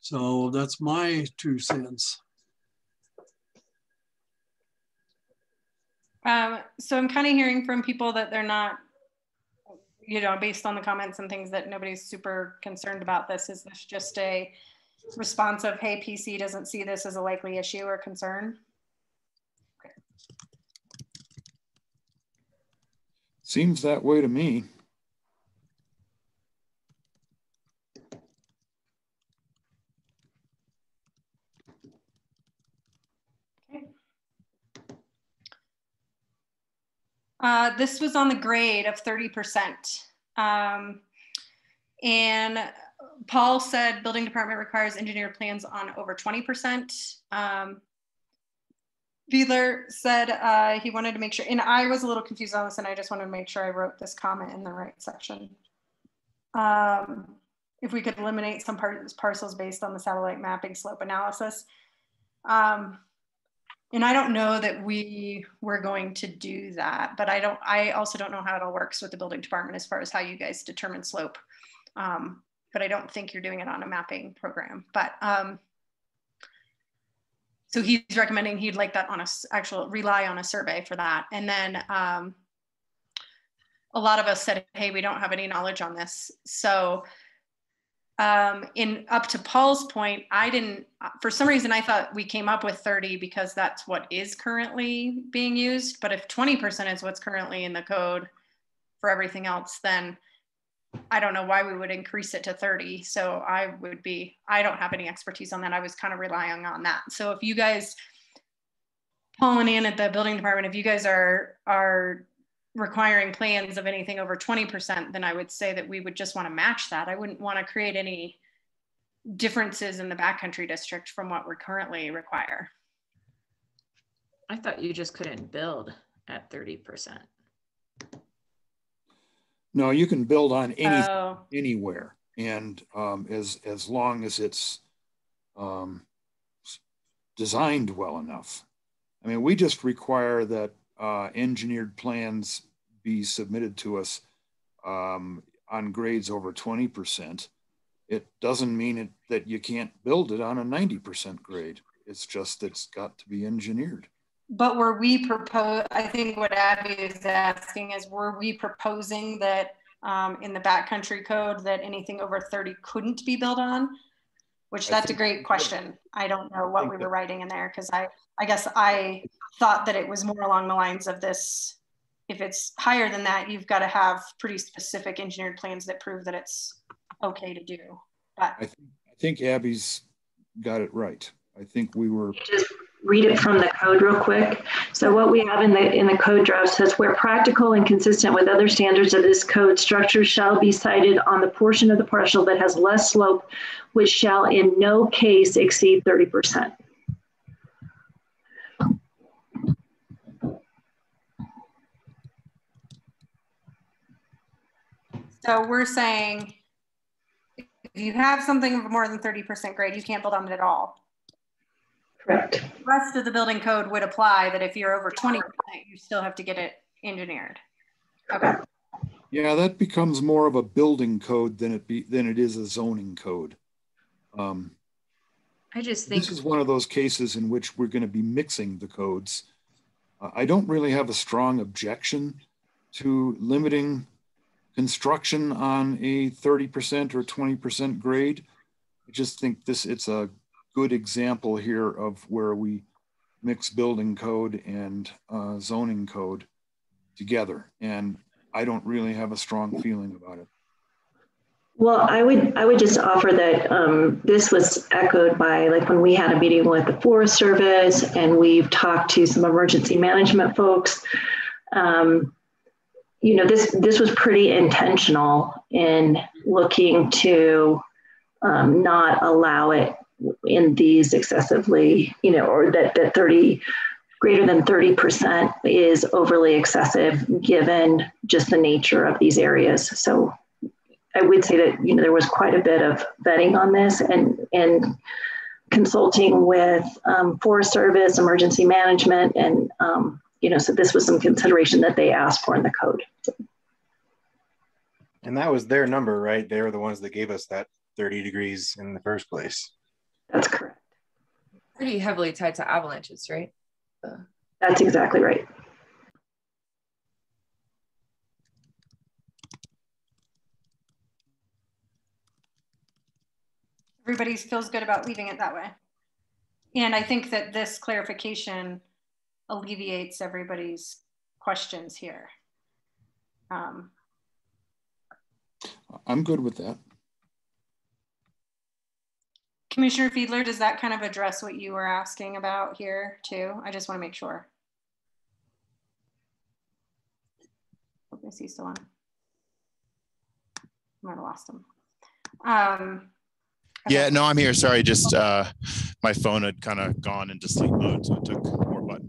So that's my two cents. Um, so I'm kind of hearing from people that they're not, you know, based on the comments and things that nobody's super concerned about this. Is this just a response of, hey, PC doesn't see this as a likely issue or concern? Seems that way to me. Uh, this was on the grade of 30%. Um, and Paul said building department requires engineered plans on over 20%. Um, Fiedler said uh, he wanted to make sure, and I was a little confused on this, and I just wanted to make sure I wrote this comment in the right section. Um, if we could eliminate some par parcels based on the satellite mapping slope analysis. Um, and I don't know that we were going to do that, but I don't, I also don't know how it all works with the building department as far as how you guys determine slope. Um, but I don't think you're doing it on a mapping program. But um, so he's recommending he'd like that on a actual rely on a survey for that. And then um, a lot of us said, hey, we don't have any knowledge on this. So um, in up to Paul's point, I didn't, for some reason, I thought we came up with 30 because that's what is currently being used. But if 20% is what's currently in the code for everything else, then I don't know why we would increase it to 30. So I would be, I don't have any expertise on that. I was kind of relying on that. So if you guys, Paul and Ann at the building department, if you guys are, are requiring plans of anything over 20%, then I would say that we would just want to match that. I wouldn't want to create any differences in the backcountry district from what we currently require. I thought you just couldn't build at 30%. No, you can build on any oh. anywhere, and um, as as long as it's um, designed well enough. I mean, we just require that uh, engineered plans be submitted to us um, on grades over 20%. It doesn't mean it, that you can't build it on a 90% grade. It's just it's got to be engineered. But were we propose? I think what Abby is asking is, were we proposing that um, in the backcountry code that anything over 30 couldn't be built on? Which that's a great question. I don't know what we were writing in there because I, I guess I thought that it was more along the lines of this. If it's higher than that, you've got to have pretty specific engineered plans that prove that it's okay to do. But I think, I think Abby's got it right. I think we were just read it from the code real quick. So what we have in the in the code draft says where practical and consistent with other standards of this code, structures shall be sited on the portion of the parcel that has less slope, which shall in no case exceed 30%. So we're saying if you have something of more than 30% grade, you can't build on it at all. Correct. The rest of the building code would apply that if you're over 20%, you still have to get it engineered. Okay. Yeah, that becomes more of a building code than it be than it is a zoning code. Um, I just think this is one of those cases in which we're going to be mixing the codes. Uh, I don't really have a strong objection to limiting construction on a 30% or 20% grade. I just think this it's a good example here of where we mix building code and uh, zoning code together. And I don't really have a strong feeling about it. Well, I would I would just offer that um, this was echoed by like when we had a meeting with the Forest Service and we've talked to some emergency management folks. Um, you know, this this was pretty intentional in looking to um, not allow it in these excessively, you know, or that that 30 greater than 30% is overly excessive given just the nature of these areas. So I would say that you know there was quite a bit of vetting on this and and consulting with um, Forest Service, emergency management, and um, you know so this was some consideration that they asked for in the code. And that was their number, right? They were the ones that gave us that 30 degrees in the first place. That's correct. Pretty heavily tied to avalanches, right? That's exactly right. Everybody feels good about leaving it that way. And I think that this clarification alleviates everybody's questions here. Um, I'm good with that. Commissioner Fiedler, does that kind of address what you were asking about here too? I just want to make sure. Hope I see still on. I might have lost him. Um, Yeah, no, I'm here. Sorry, just uh, my phone had kind of gone into sleep mode, so it took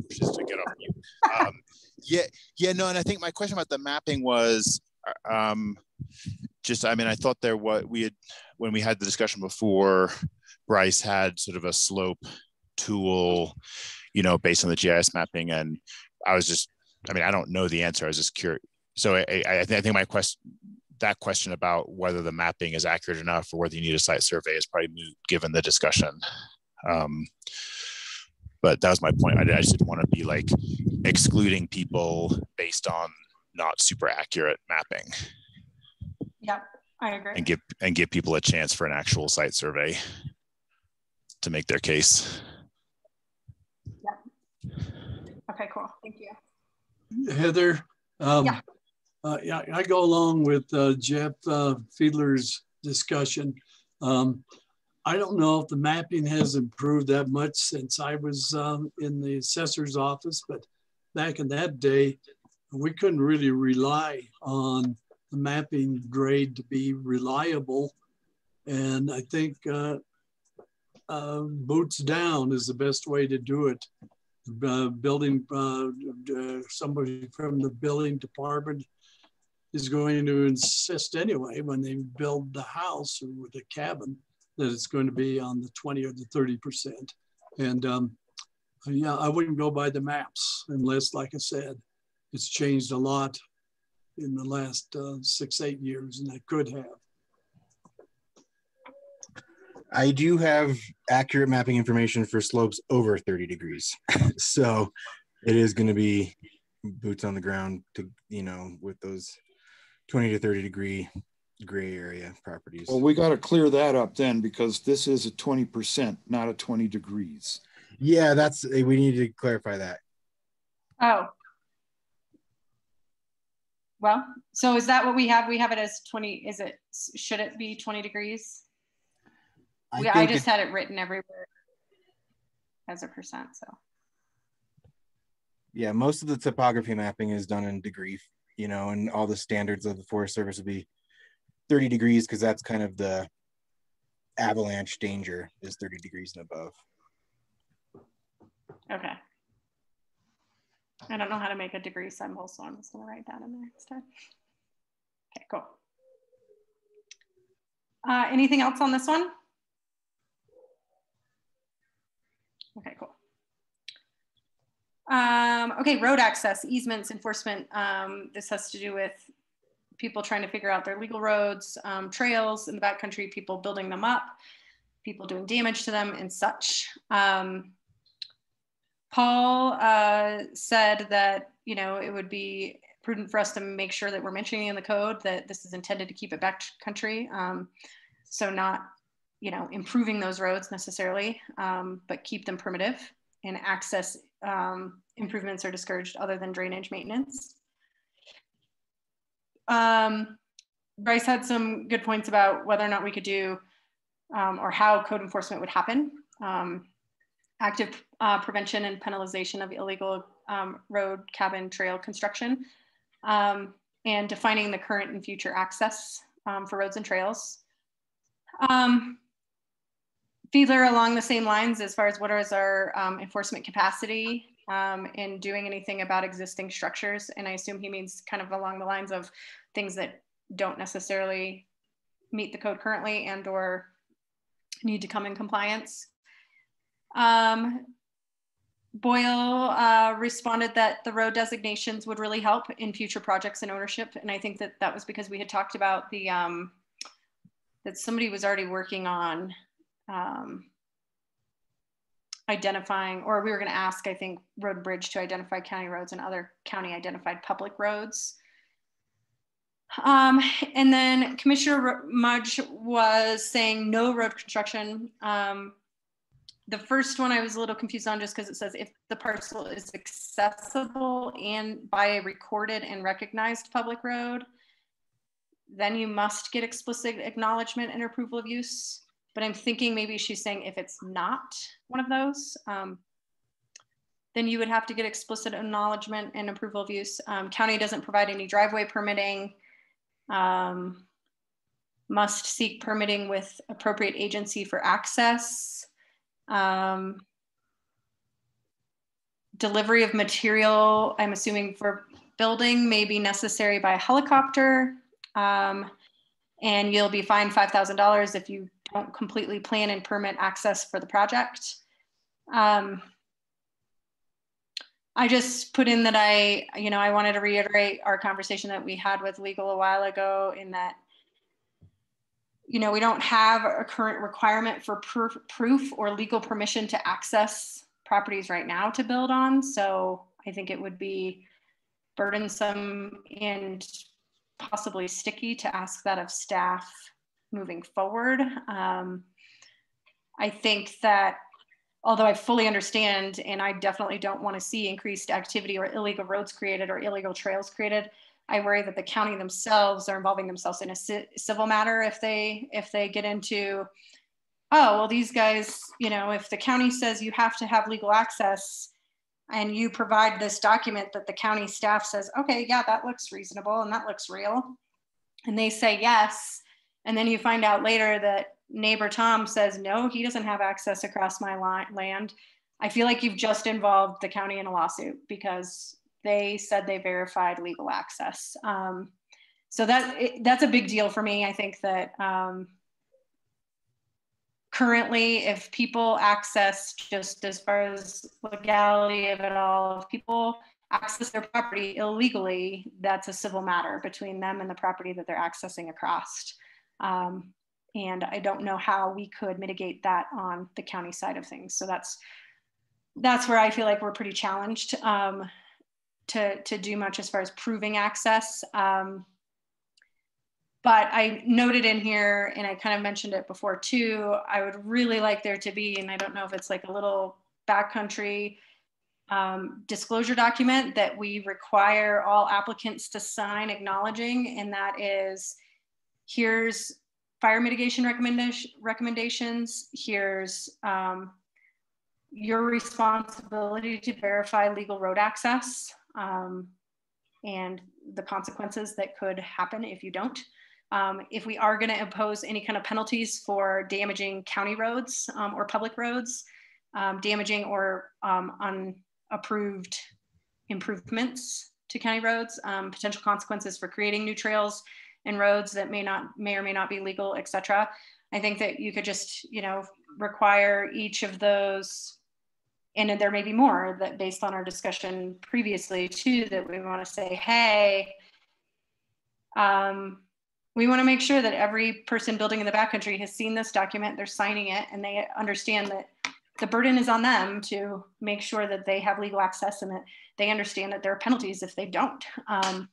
pushes to get off mute. Um, yeah, yeah, no, and I think my question about the mapping was, um, just, I mean, I thought there what we had when we had the discussion before, Bryce had sort of a slope tool, you know, based on the GIS mapping, and I was just, I mean, I don't know the answer. I was just curious. So I, I, I think my question that question about whether the mapping is accurate enough or whether you need a site survey is probably moot given the discussion. Um, but that was my point. I, I just didn't want to be like excluding people based on not super accurate mapping. Yeah, I agree. And give and give people a chance for an actual site survey to make their case. Yeah. Okay, cool. Thank you. Heather, um, yeah. Uh, yeah, I go along with uh, Jeff uh, Fiedler's discussion. Um, I don't know if the mapping has improved that much since I was um, in the assessor's office, but back in that day, we couldn't really rely on the mapping grade to be reliable. And I think uh, uh, boots down is the best way to do it. Uh, building, somebody from the building department is going to insist anyway when they build the house or the cabin that it's going to be on the 20 or the 30 percent. And um, yeah i wouldn't go by the maps unless like i said it's changed a lot in the last uh, six eight years and i could have. I do have accurate mapping information for slopes over 30 degrees. So it is going to be boots on the ground to you know with those 20 to 30 degree gray area properties. Well, we got to clear that up then because this is a 20%, not a 20 degrees. Yeah, that's eh, we need to clarify that. Oh. Well, so is that what we have? We have it as 20, is it, should it be 20 degrees? I, we, I just it, had it written everywhere as a percent, so. Yeah, most of the topography mapping is done in degree you know, and all the standards of the Forest Service would be 30 degrees because that's kind of the avalanche danger is 30 degrees and above. Okay. I don't know how to make a degree symbol, so I'm just going to write that in there instead. Okay, cool. Uh, anything else on this one? Okay, cool. okay, road access, easements, enforcement. Um, this has to do with people trying to figure out their legal roads, um, trails in the backcountry, people building them up, people doing damage to them and such. Um, Paul uh, said that, you know, it would be prudent for us to make sure that we're mentioning in the code that this is intended to keep it backcountry. Um, so not, you know, improving those roads necessarily, um, but keep them primitive and access um, improvements are discouraged other than drainage maintenance. Um, Bryce had some good points about whether or not we could do um, or how code enforcement would happen. Um, active uh, prevention and penalization of illegal um, road, cabin, trail construction, um, and defining the current and future access um, for roads and trails. Um, Fiedler along the same lines as far as what is our um, enforcement capacity um, in doing anything about existing structures. And I assume he means kind of along the lines of things that don't necessarily meet the code currently and or need to come in compliance. Um, Boyle uh, responded that the road designations would really help in future projects and ownership. And I think that that was because we had talked about the, um, that somebody was already working on um, identifying, or we were going to ask, I think, Road Bridge to identify county roads and other county identified public roads. Um, and then Commissioner Mudge was saying no road construction. Um, the first one I was a little confused on just because it says if the parcel is accessible and by a recorded and recognized public road, then you must get explicit acknowledgement and approval of use. But I'm thinking maybe she's saying if it's not one of those, um, then you would have to get explicit acknowledgement and approval of use. Um, county doesn't provide any driveway permitting um, must seek permitting with appropriate agency for access. Um, delivery of material, I'm assuming for building may be necessary by helicopter. Um, and you'll be fined $5,000 if you don't completely plan and permit access for the project. Um, I just put in that I, you know, I wanted to reiterate our conversation that we had with legal a while ago in that, you know, we don't have a current requirement for proof, proof or legal permission to access properties right now to build on. So I think it would be burdensome and possibly sticky to ask that of staff moving forward. Um, I think that although I fully understand and I definitely don't want to see increased activity or illegal roads created or illegal trails created, I worry that the county themselves are involving themselves in a civil matter if they if they get into oh well these guys you know if the county says you have to have legal access and you provide this document that the county staff says okay yeah that looks reasonable and that looks real and they say yes and then you find out later that neighbor Tom says, no, he doesn't have access across my land, I feel like you've just involved the county in a lawsuit because they said they verified legal access. Um, so that it, that's a big deal for me. I think that um, currently, if people access just as far as legality of it all, if people access their property illegally, that's a civil matter between them and the property that they're accessing across. Um, and I don't know how we could mitigate that on the county side of things. So that's that's where I feel like we're pretty challenged um, to to do much as far as proving access. Um, but I noted in here, and I kind of mentioned it before too. I would really like there to be, and I don't know if it's like a little backcountry um, disclosure document that we require all applicants to sign acknowledging, and that is here's fire mitigation recommendation, recommendations. Here's um, your responsibility to verify legal road access um, and the consequences that could happen if you don't. Um, if we are going to impose any kind of penalties for damaging county roads um, or public roads, um, damaging or um, unapproved improvements to county roads, potential consequences for creating new trails, and roads that may not may or may not be legal, et cetera. I think that you could just you know require each of those and there may be more that based on our discussion previously too that we want to say hey um, we want to make sure that every person building in the backcountry has seen this document they're signing it and they understand that the burden is on them to make sure that they have legal access and that they understand that there are penalties if they don't um,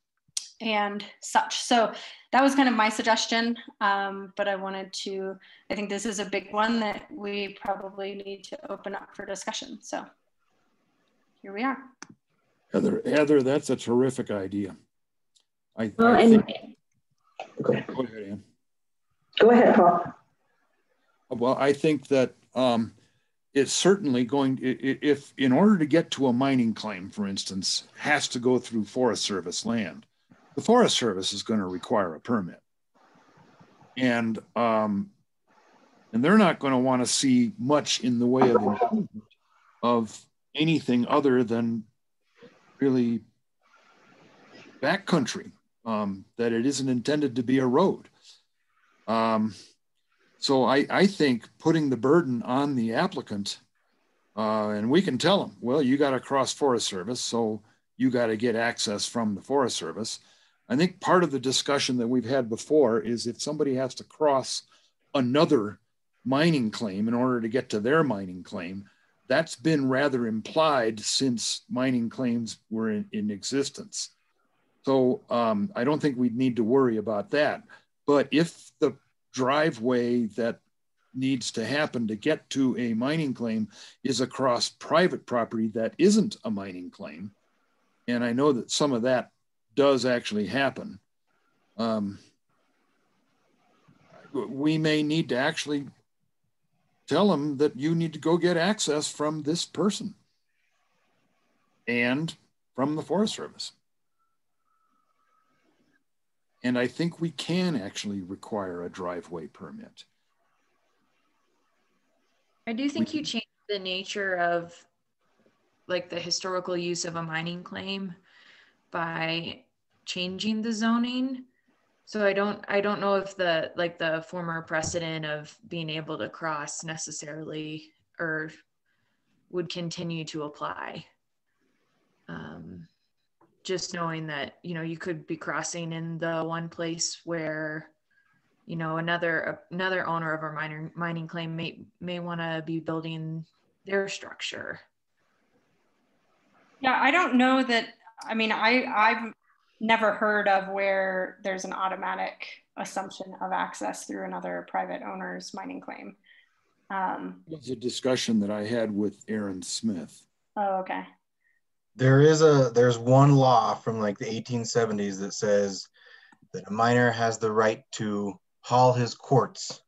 and such. So that was kind of my suggestion um, but i wanted to i think this is a big one that we probably need to open up for discussion. So here we are. Heather heather that's a terrific idea. I, well, I and, think, go ahead Ann. go ahead paul. Well i think that um, it's certainly going if in order to get to a mining claim for instance has to go through forest service land the forest service is going to require a permit and um, and they're not going to want to see much in the way of of anything other than really backcountry um, that it isn't intended to be a road um, so I, I think putting the burden on the applicant, uh, and we can tell them, well, you got to cross Forest Service, so you got to get access from the Forest Service. I think part of the discussion that we've had before is if somebody has to cross another mining claim in order to get to their mining claim, that's been rather implied since mining claims were in, in existence. So um, I don't think we'd need to worry about that. But if the driveway that needs to happen to get to a mining claim is across private property that isn't a mining claim. And I know that some of that does actually happen. Um, we may need to actually tell them that you need to go get access from this person and from the Forest Service. And I think we can actually require a driveway permit. I do think you change the nature of like the historical use of a mining claim by changing the zoning. So I don't I don't know if the like the former precedent of being able to cross necessarily or would continue to apply. Um, just knowing that you know you could be crossing in the one place where you know another another owner of a mining mining claim may may want to be building their structure yeah i don't know that i mean i i've never heard of where there's an automatic assumption of access through another private owner's mining claim. Um, it was a discussion that i had with aaron smith. Oh okay. There is a there's one law from like the 1870s that says that a miner has the right to haul his quartz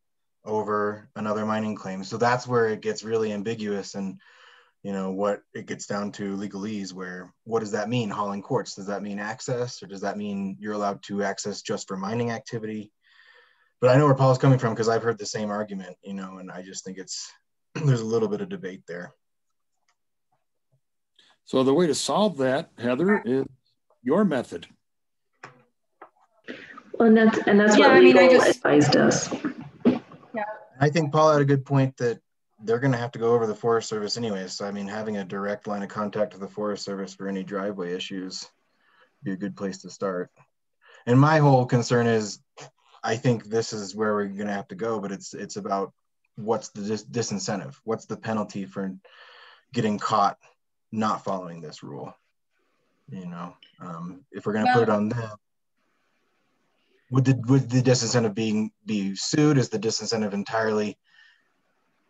over another mining claim. So that's where it gets really ambiguous and you know what it gets down to legalese where what does that mean hauling quartz does that mean access or does that mean you're allowed to access just for mining activity but i know where paul's coming from because i've heard the same argument you know and i just think it's there's a little bit of debate there so the way to solve that, Heather, is your method. Well, and that's and that's yeah, what I legal mean, just, advised us. Yeah. I think Paul had a good point that they're going to have to go over the Forest Service anyway. So I mean, having a direct line of contact with the Forest Service for any driveway issues be a good place to start. And my whole concern is, I think this is where we're going to have to go, but it's it's about what's the dis- disincentive, what's the penalty for getting caught not following this rule. You know, um, if we're going to put it on them, would the would the disincentive being be sued? Is the disincentive entirely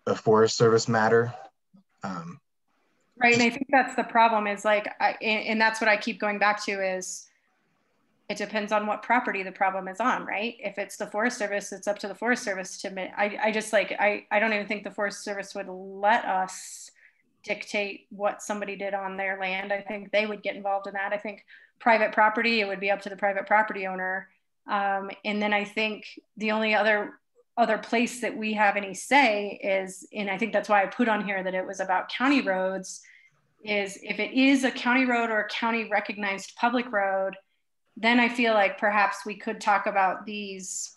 a Forest Service matter? Um, right, and I think that's the problem. Is like, I, and that's what I keep going back to is. It depends on what property the problem is on, right? If it's the Forest Service, it's up to the Forest Service to admit. I, I just like, I, I don't even think the Forest Service would let us dictate what somebody did on their land. I think they would get involved in that. I think private property, it would be up to the private property owner. Um, and then I think the only other other place that we have any say is, and I think that's why I put on here that it was about county roads, is if it is a county road or a county recognized public road, then I feel like perhaps we could talk about these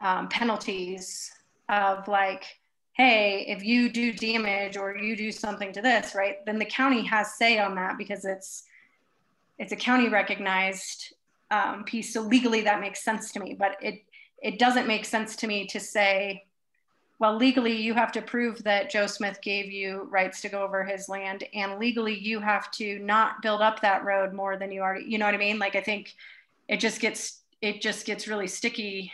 um, penalties of like hey, if you do damage or you do something to this, right, then the county has say on that because it's it's a county recognized um, piece. So legally that makes sense to me, but it it doesn't make sense to me to say, well, legally you have to prove that Joe Smith gave you rights to go over his land, and legally you have to not build up that road more than you already. You know what I mean? Like I think it just gets it just gets really sticky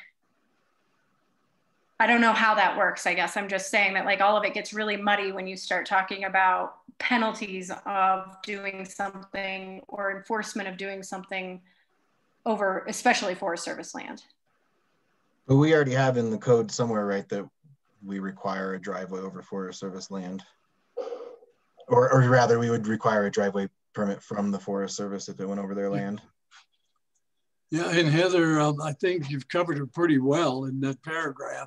I don't know how that works. I guess I'm just saying that like all of it gets really muddy when you start talking about penalties of doing something or enforcement of doing something over, especially Forest Service land. But we already have in the code somewhere, right, that we require a driveway over Forest Service land. Or, or rather, we would require a driveway permit from the Forest Service if it went over their land. Yeah, and Heather, um, I think you've covered it pretty well in that paragraph.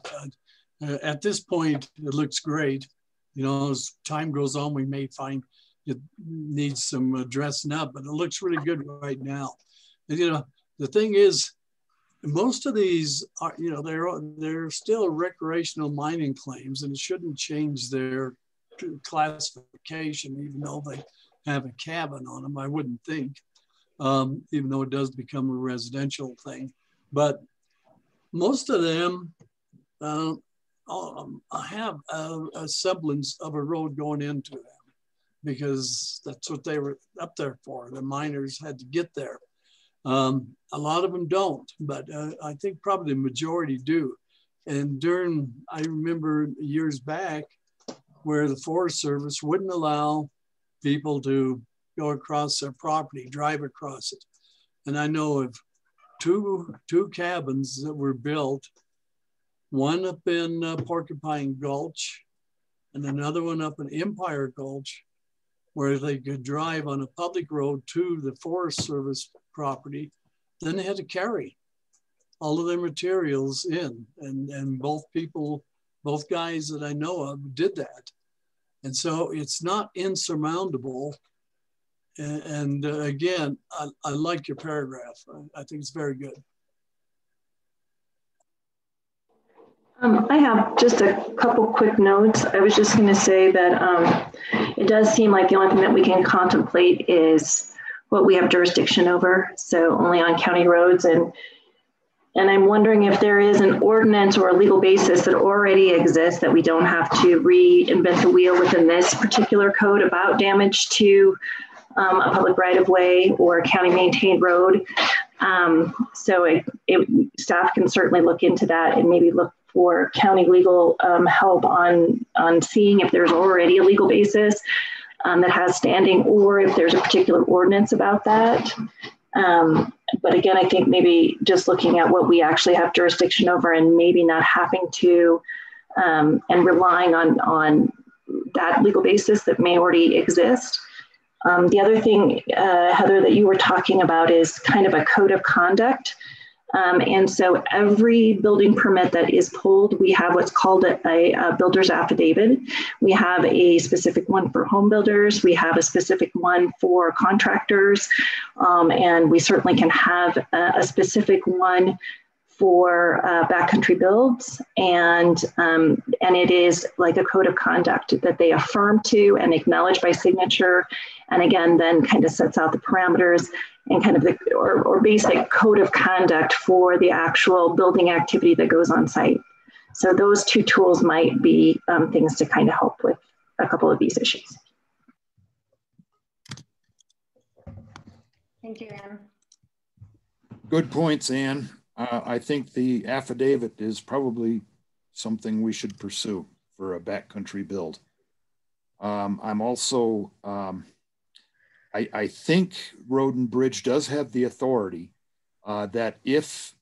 Uh, at this point, it looks great. You know, as time goes on, we may find it needs some uh, dressing up, but it looks really good right now. And, you know, the thing is, most of these are, you know, they're they're still recreational mining claims, and it shouldn't change their classification, even though they have a cabin on them. I wouldn't think um, even though it does become a residential thing. But most of them uh, have a, a, semblance of a road going into them because that's what they were up there for. The miners had to get there. Um, a lot of them don't, but uh, I think probably the majority do. And during, I remember years back where the Forest Service wouldn't allow people to go across their property, drive across it. And I know of two, two cabins that were built, one up in uh, Porcupine Gulch and another one up in Empire Gulch, where they could drive on a public road to the Forest Service property. Then they had to carry all of their materials in. And, and both people, both guys that I know of did that. And so it's not insurmountable and, and uh, again, I, I, like your paragraph. I, I, think it's very good. Um, I have just a couple quick notes. I was just going to say that um, it does seem like the only thing that we can contemplate is what we have jurisdiction over, so only on county roads. And and I'm wondering if there is an ordinance or a legal basis that already exists that we don't have to reinvent the wheel within this particular code about damage to um, a public right of way or a county maintained road. Um, so it, it, staff can certainly look into that and maybe look for county legal um, help on, on seeing if there's already a legal basis um, that has standing or if there's a particular ordinance about that. Um, but again, I think maybe just looking at what we actually have jurisdiction over and maybe not having to um, and relying on, on that legal basis that may already exist um, the other thing, uh, Heather, that you were talking about is kind of a code of conduct. Um, and so every building permit that is pulled, we have what's called a, a, a, builder's affidavit. We have a specific one for home builders. We have a specific one for contractors. Um, and we certainly can have a, a specific one for uh, backcountry builds, and um, and it is like a code of conduct that they affirm to and acknowledge by signature, and again then kind of sets out the parameters and kind of the or, or basic code of conduct for the actual building activity that goes on site. So those two tools might be um, things to kind of help with a couple of these issues. Thank you, Anne. Good points, Anne uh, I think the affidavit is probably something we should pursue for a backcountry build. Um, I'm also, um, I, I, think Road and Bridge does have the authority uh, that if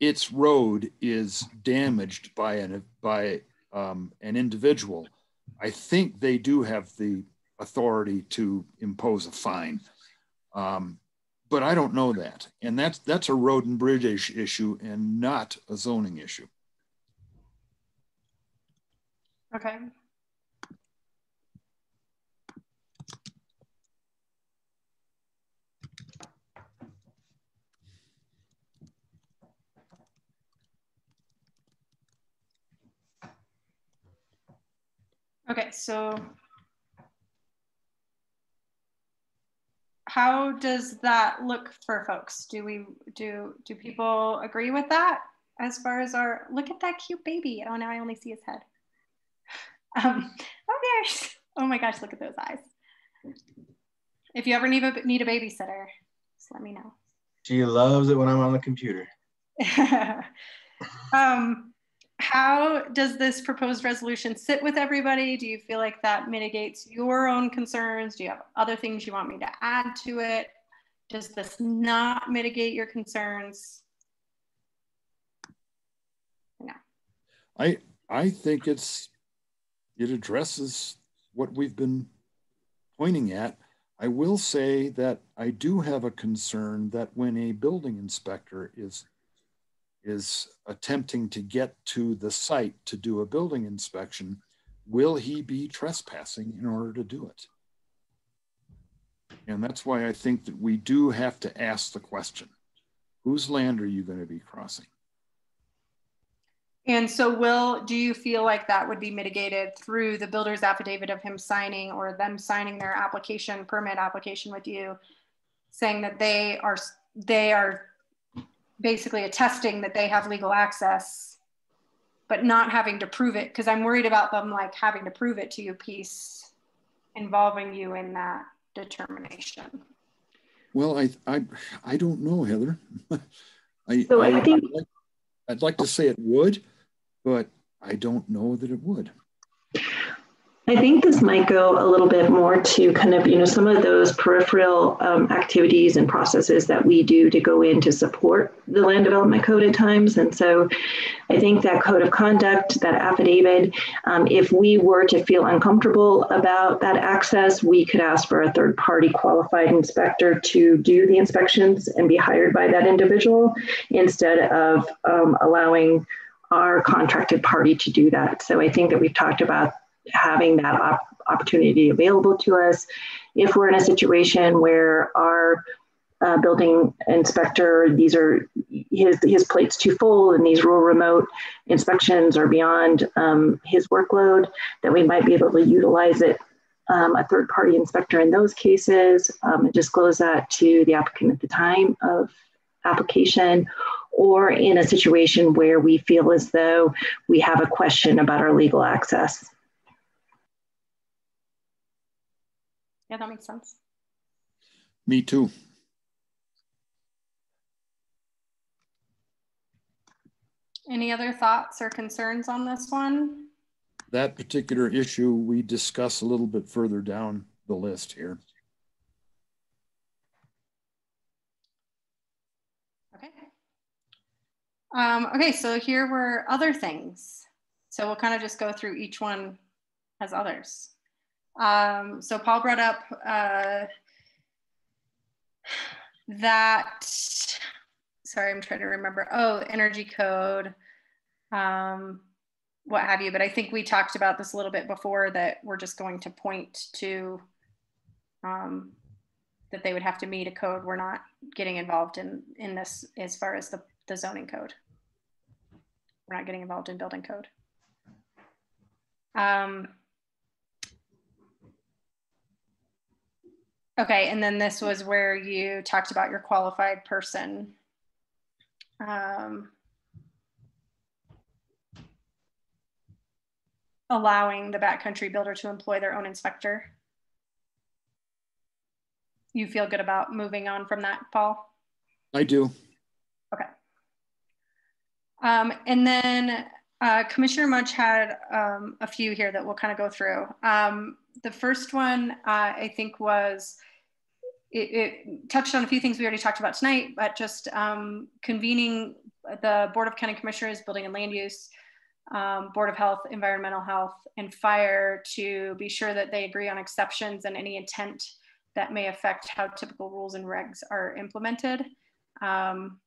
its road is damaged by an by um, an individual, I think they do have the authority to impose a fine. Um, but I don't know that. And that's that's a road and bridge issue and not a zoning issue. Okay. Okay, so how does that look for folks? Do we do do people agree with that as far as our look at that cute baby? Oh now I only see his head. Um, oh there's oh my gosh, look at those eyes. If you ever need a need a babysitter, just let me know. She loves it when I'm on the computer. um, how does this proposed resolution sit with everybody? Do you feel like that mitigates your own concerns? Do you have other things you want me to add to it? Does this not mitigate your concerns? No. I I think it's it addresses what we've been pointing at. I will say that I do have a concern that when a building inspector is is attempting to get to the site to do a building inspection, will he be trespassing in order to do it? And that's why I think that we do have to ask the question, whose land are you going to be crossing? And so will, do you feel like that would be mitigated through the builder's affidavit of him signing or them signing their application, permit application with you, saying that they are, they are basically attesting that they have legal access, but not having to prove it? Because I'm worried about them like having to prove it to you piece involving you in that determination. Well, I, I, I don't know, Heather. I, so I, I think I'd like, I'd like to say it would, but I don't know that it would. I think this might go a little bit more to kind of, you know, some of those peripheral um, activities and processes that we do to go in to support the land development code at times. And so I think that code of conduct, that affidavit, um, if we were to feel uncomfortable about that access, we could ask for a third party qualified inspector to do the inspections and be hired by that individual instead of um, allowing our contracted party to do that. So I think that we've talked about having that op- opportunity available to us. If we're in a situation where our uh, building inspector, these are his his plate's too full, and these rural remote inspections are beyond um, his workload, that we might be able to utilize it. Um, a third party inspector in those cases, um, and disclose that to the applicant at the time of application, or in a situation where we feel as though we have a question about our legal access. Yeah, that makes sense. Me too. Any other thoughts or concerns on this one? That particular issue we discuss a little bit further down the list here. Okay. Um, okay, so here were other things. So we'll kind of just go through each one as others. Um, so Paul brought up uh, that, sorry, I'm trying to remember. Oh, energy code, um, what have you. But I think we talked about this a little bit before that we're just going to point to um, that they would have to meet a code. We're not getting involved in, in this as far as the, the zoning code. We're not getting involved in building code. Um, Okay, and then this was where you talked about your qualified person. Um, allowing the backcountry builder to employ their own inspector. You feel good about moving on from that, Paul? I do. Okay. Um, and then uh, Commissioner Mudge had um, a few here that we'll kind of go through. Um, the first one uh, I think was it, it, touched on a few things we already talked about tonight, but just um, convening the Board of County Commissioners, Building and Land Use, um, Board of Health, Environmental Health, and Fire to be sure that they agree on exceptions and any intent that may affect how typical rules and regs are implemented. Um,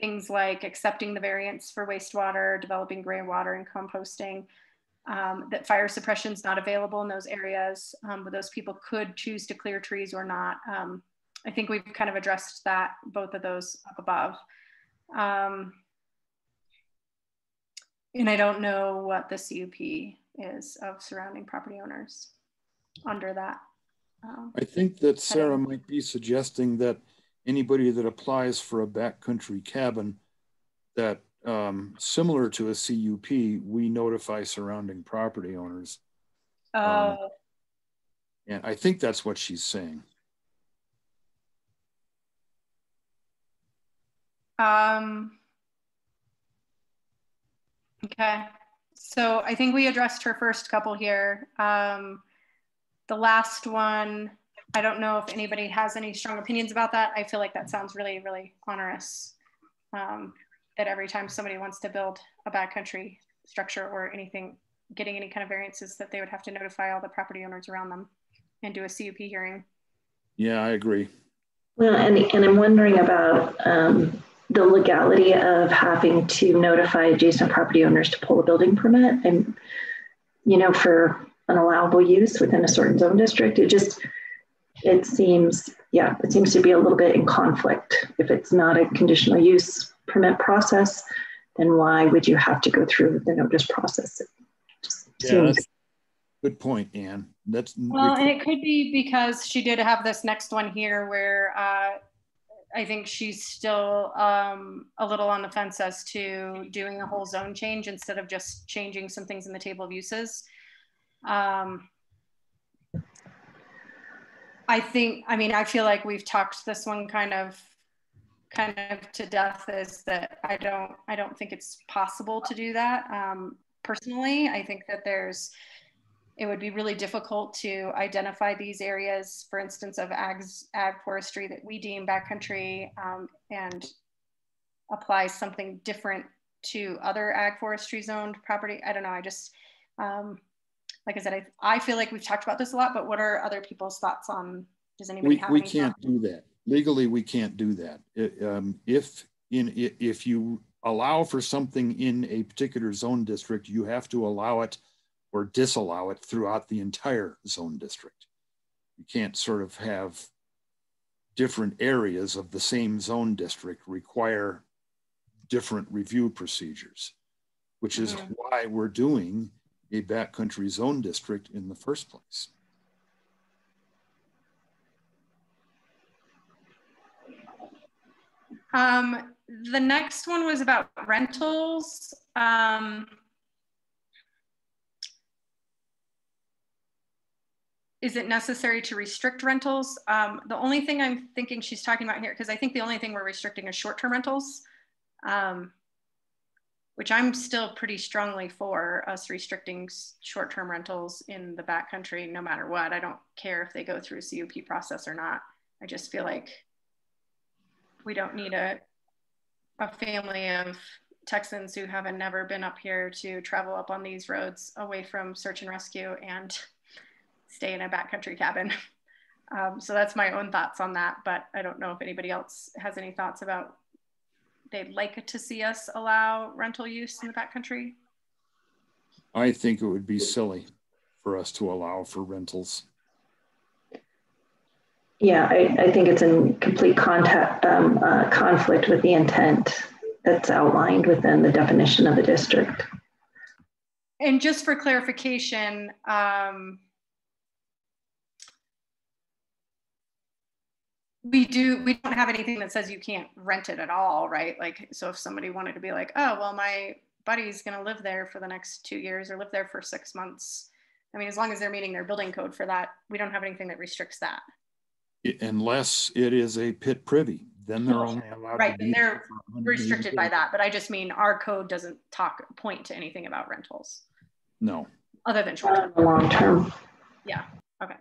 things like accepting the variance for wastewater, developing gray water and composting, um, that fire suppression is not available in those areas, um, but those people could choose to clear trees or not. Um, I think we've kind of addressed that, both of those up above. Um, and I don't know what the CUP is of surrounding property owners under that. Um, I think that Sarah might be suggesting that anybody that applies for a backcountry cabin that um, similar to a CUP, we notify surrounding property owners. Oh. Um, and I think that's what she's saying. Um, okay. So I think we addressed her first couple here. Um, the last one, I don't know if anybody has any strong opinions about that. I feel like that sounds really, really onerous. Um, that every time somebody wants to build a backcountry structure or anything, getting any kind of variances, that they would have to notify all the property owners around them and do a CUP hearing. Yeah, I agree. Well, and, and I'm wondering about um, the legality of having to notify adjacent property owners to pull a building permit and, you know, for an allowable use within a certain zone district. It just, it seems, yeah, it seems to be a little bit in conflict. If it's not a conditional use permit process, then why would you have to go through the notice process? It just Yeah, seems that's good point, Anne. That's Well, and it could be because she did have this next one here where uh, I think she's still um, a little on the fence as to doing a whole zone change instead of just changing some things in the table of uses. Um, I think, I mean, I feel like we've talked this one kind of kind of to death is that I don't I don't think it's possible to do that. Um, personally, I think that there's it would be really difficult to identify these areas, for instance, of ag, ag forestry that we deem backcountry um, and apply something different to other ag forestry zoned property. I don't know. I just, um, like I said, I, I feel like we've talked about this a lot, but what are other people's thoughts on, does anybody we, have we any can't thoughts? do that legally we can't do that It, um, if in if you allow for something in a particular zone district you have to allow it or disallow it throughout the entire zone district you can't sort of have different areas of the same zone district require different review procedures which is Mhm. why we're doing a backcountry zone district in the first place Um, the next one was about rentals. Um, is it necessary to restrict rentals? Um, the only thing I'm thinking she's talking about here, because I think the only thing we're restricting is short-term rentals, um, which I'm still pretty strongly for us restricting short-term rentals in the backcountry, no matter what. I don't care if they go through a CUP process or not. I just feel like we don't need a, a family of Texans who haven't never been up here to travel up on these roads away from search and rescue and stay in a backcountry cabin. Um, so that's my own thoughts on that, but I don't know if anybody else has any thoughts about they'd like to see us allow rental use in the backcountry. I think it would be silly for us to allow for rentals. Yeah, I, I think it's in complete contact, um, uh, conflict with the intent that's outlined within the definition of the district. And just for clarification, um, we do, we don't have anything that says you can't rent it at all, right? Like, so if somebody wanted to be like, oh, well, my buddy's gonna live there for the next two years or live there for six months. I mean, as long as they're meeting their building code for that, we don't have anything that restricts that. Unless it is a pit privy, then they're only allowed to Right, be and they're for 180 restricted by that, but I just mean our code doesn't talk, point to anything about rentals No, other than short term long term Yeah, okay.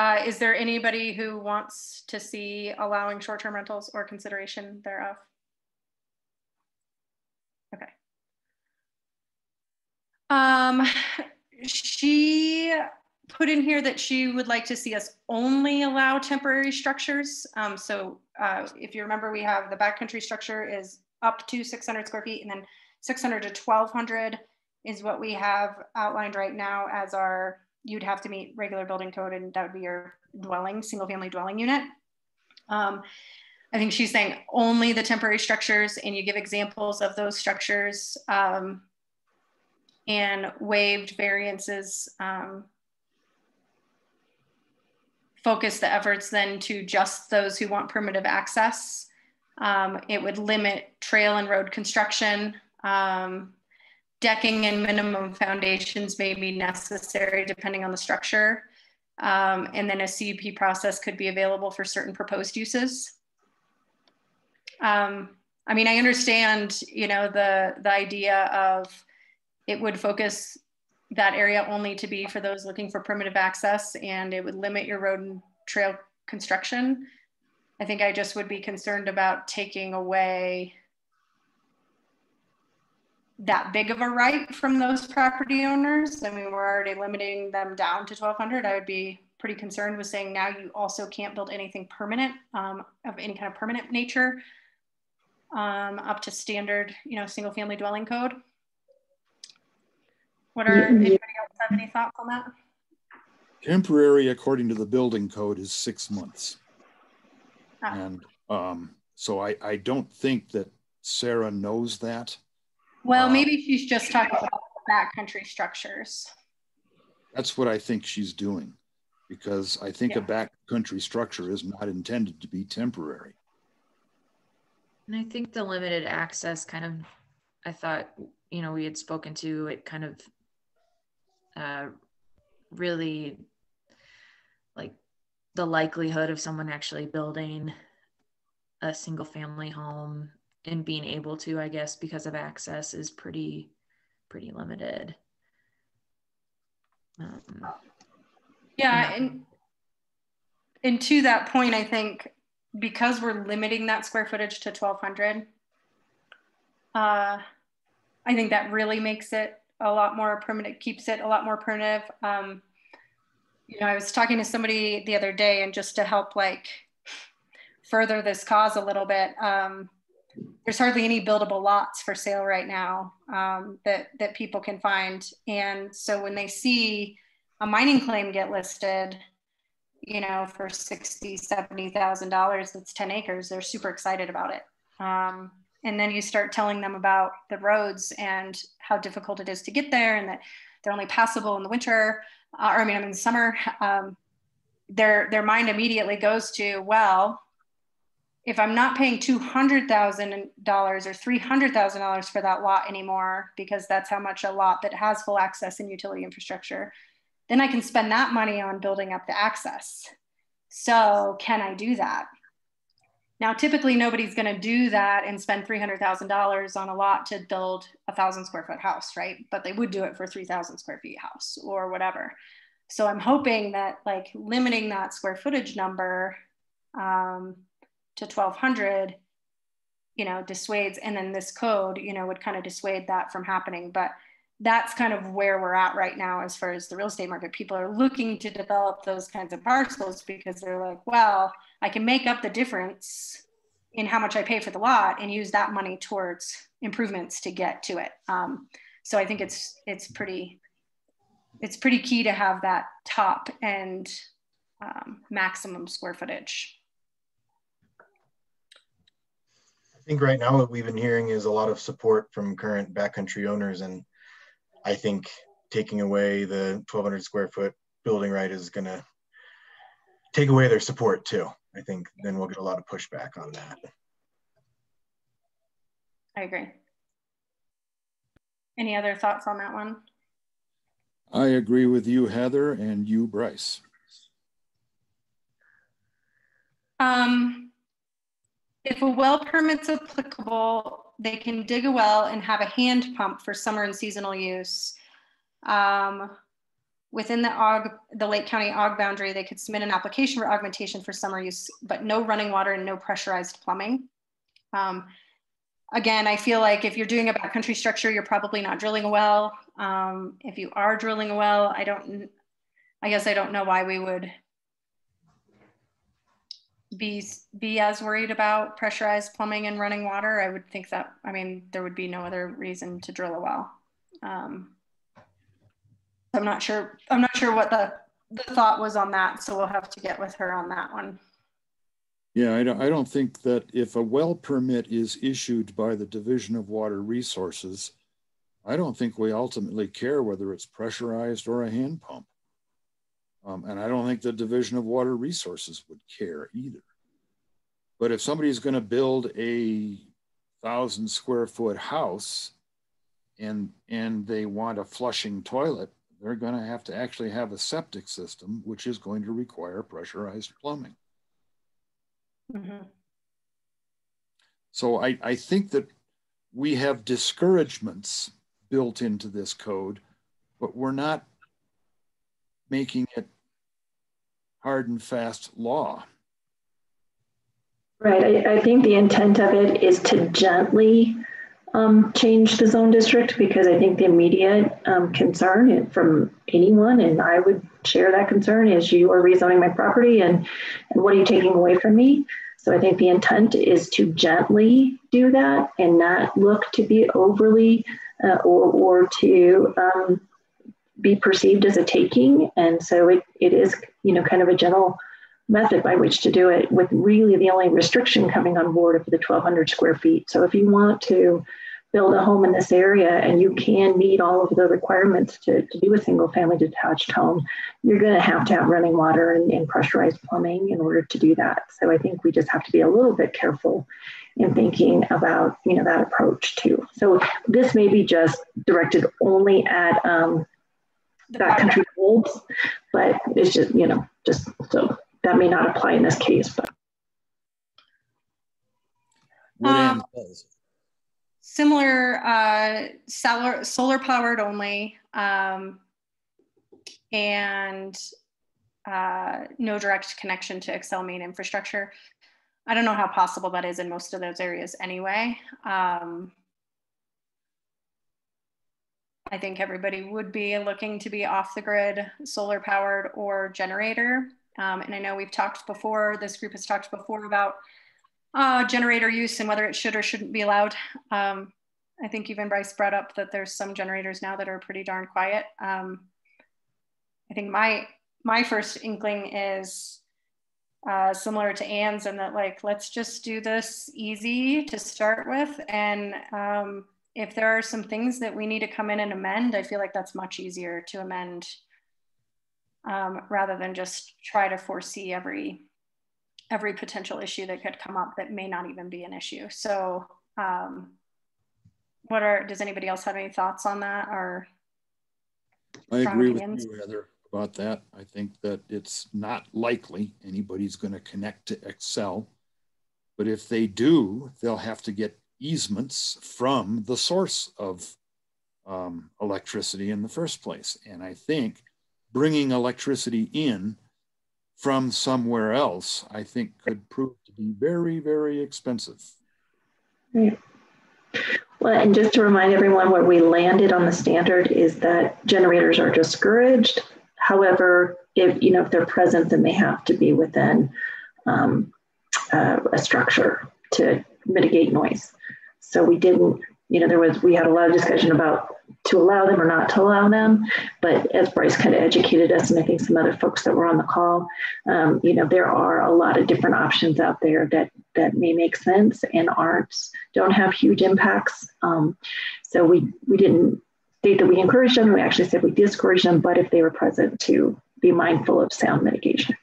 Uh, is there anybody who wants to see allowing short-term rentals or consideration thereof? Okay. Um, she put in here that she would like to see us only allow temporary structures. Um, so uh, if you remember, we have the backcountry structure is up to 600 square feet and then 600 to 1200 is what we have outlined right now as our, you'd have to meet regular building code and that would be your dwelling, single family dwelling unit. Um, I think she's saying only the temporary structures and you give examples of those structures. Um, and waived variances um, focus the efforts then to just those who want primitive access. Um, it would limit trail and road construction. Um, decking and minimum foundations may be necessary depending on the structure. Um, and then a CUP process could be available for certain proposed uses. Um, I mean, I understand, you know, the, the idea of it would focus that area only to be for those looking for primitive access and it would limit your road and trail construction. I think I just would be concerned about taking away that big of a right from those property owners. I mean, we're already limiting them down to 1200. I would be pretty concerned with saying now you also can't build anything permanent um, of any kind of permanent nature um, up to standard, you know, single family dwelling code. What are anybody else have any thoughts on that? Temporary, according to the building code, is six months. Ah. And um, so I, I don't think that Sarah knows that. Well, Uh, maybe she's just talking about backcountry structures. That's what I think she's doing, because I think a Yeah. backcountry structure is not intended to be temporary. And I think the limited access kind of, I thought, you know, we had spoken to it kind of uh, really like the likelihood of someone actually building a single family home and being able to, I guess, because of access is pretty, pretty limited. Um, Yeah, and and to that point, I think because we're limiting that square footage to 1200, uh, I think that really makes it a lot more permanent, keeps it a lot more primitive. Um, you know, I was talking to somebody the other day, and just to help like further this cause a little bit, um, there's hardly any buildable lots for sale right now um, that that people can find, and so when they see a mining claim get listed, you know, for sixty, seventy thousand dollars, that's ten acres. They're super excited about it. Um, and then you start telling them about the roads and how difficult it is to get there, and that they're only passable in the winter, uh, or I mean, in the summer. Um, their their mind immediately goes to, well, if I'm not paying two hundred thousand dollars or three hundred thousand dollars for that lot anymore, because that's how much a lot that has full access and utility infrastructure, then I can spend that money on building up the access. So can I do that? Now, typically nobody's going to do that and spend $300,000 on a lot to build a thousand square foot house, right? But they would do it for 3,000 square feet house or whatever. So I'm hoping that like limiting that square footage number um, to 1,200, you know, dissuades, and then this code, you know, would kind of dissuade that from happening. But that's kind of where we're at right now as far as the real estate market. People are looking to develop those kinds of parcels because they're like, well, I can make up the difference in how much I pay for the lot and use that money towards improvements to get to it. Um, so I think it's it's pretty it's pretty key to have that top and um, maximum square footage. I think right now what we've been hearing is a lot of support from current backcountry owners, and I think taking away the 1,200 square foot building right is going to take away their support too. I think then we'll get a lot of pushback on that. I agree. Any other thoughts on that one? I agree with you, Heather, and you, Bryce. Um, if a well permit's applicable, they can dig a well and have a hand pump for summer and seasonal use. Um, within the OG, the Lake County OG boundary, they could submit an application for augmentation for summer use, but no running water and no pressurized plumbing. Um, again, I feel like if you're doing a backcountry structure, you're probably not drilling a well. Um, if you are drilling a well, I don't, I guess I don't know why we would be be as worried about pressurized plumbing and running water. I would think that I mean there would be no other reason to drill a well. Um, I'm not sure. I'm not sure what the the thought was on that. So we'll have to get with her on that one. Yeah, I don't, I don't think that if a well permit is issued by the Division of Water Resources, I don't think we ultimately care whether it's pressurized or a hand pump. Um, and I don't think the Division of Water Resources would care either. But if somebody's going to build a thousand square foot house and and they want a flushing toilet, they're going to have to actually have a septic system, which is going to require pressurized plumbing. Mm-hmm. So I, I think that we have discouragements built into this code, but we're not making it hard and fast law. Right. I, I think the intent of it is to gently um, change the zone district because I think the immediate um, concern from anyone, and I would share that concern, is you are rezoning my property and, and what are you taking away from me? So I think the intent is to gently do that and not look to be overly uh, or, or to um, be perceived as a taking. And so it, it is, you know, kind of a gentle method by which to do it with really the only restriction coming on board of the 1200 square feet. So if you want to build a home in this area and you can meet all of the requirements to, to do a single family detached home, you're going to have to have running water and, and pressurized plumbing in order to do that. So I think we just have to be a little bit careful in thinking about you know that approach too. So this may be just directed only at um, backcountry holds, but it's just you know just so that may not apply in this case. But um, similar uh, solar solar powered only, um, and uh, no direct connection to Xcel main infrastructure. I don't know how possible that is in most of those areas anyway. Um, I think everybody would be looking to be off the grid, solar powered or generator. Um, and I know we've talked before, this group has talked before about uh, generator use and whether it should or shouldn't be allowed. Um, I think even Bryce brought up that there's some generators now that are pretty darn quiet. Um, I think my my first inkling is uh, similar to Anne's and that like, let's just do this easy to start with. And um, if there are some things that we need to come in and amend, I feel like that's much easier to amend um, rather than just try to foresee every every potential issue that could come up that may not even be an issue. So um, what are, does anybody else have any thoughts on that or? I agree with you, Heather about that. I think that it's not likely anybody's going to connect to Xcel, But if they do, they'll have to get easements from the source of um, electricity in the first place. And I think bringing electricity in from somewhere else, I think could prove to be very, very expensive. Right. Well, and just to remind everyone where we landed on the standard is that generators are discouraged However, if you know if they're present, then they have to be within um, uh, a structure to mitigate noise. So we didn't, you know, there was we had a lot of discussion about to allow them or not to allow them. But as Bryce kind of educated us, and I think some other folks that were on the call, um, you know, there are a lot of different options out there that that may make sense and aren't don't have huge impacts. Um, so we we didn't state that we encourage them. We actually said we discourage them, but if they were present, to be mindful of sound mitigation.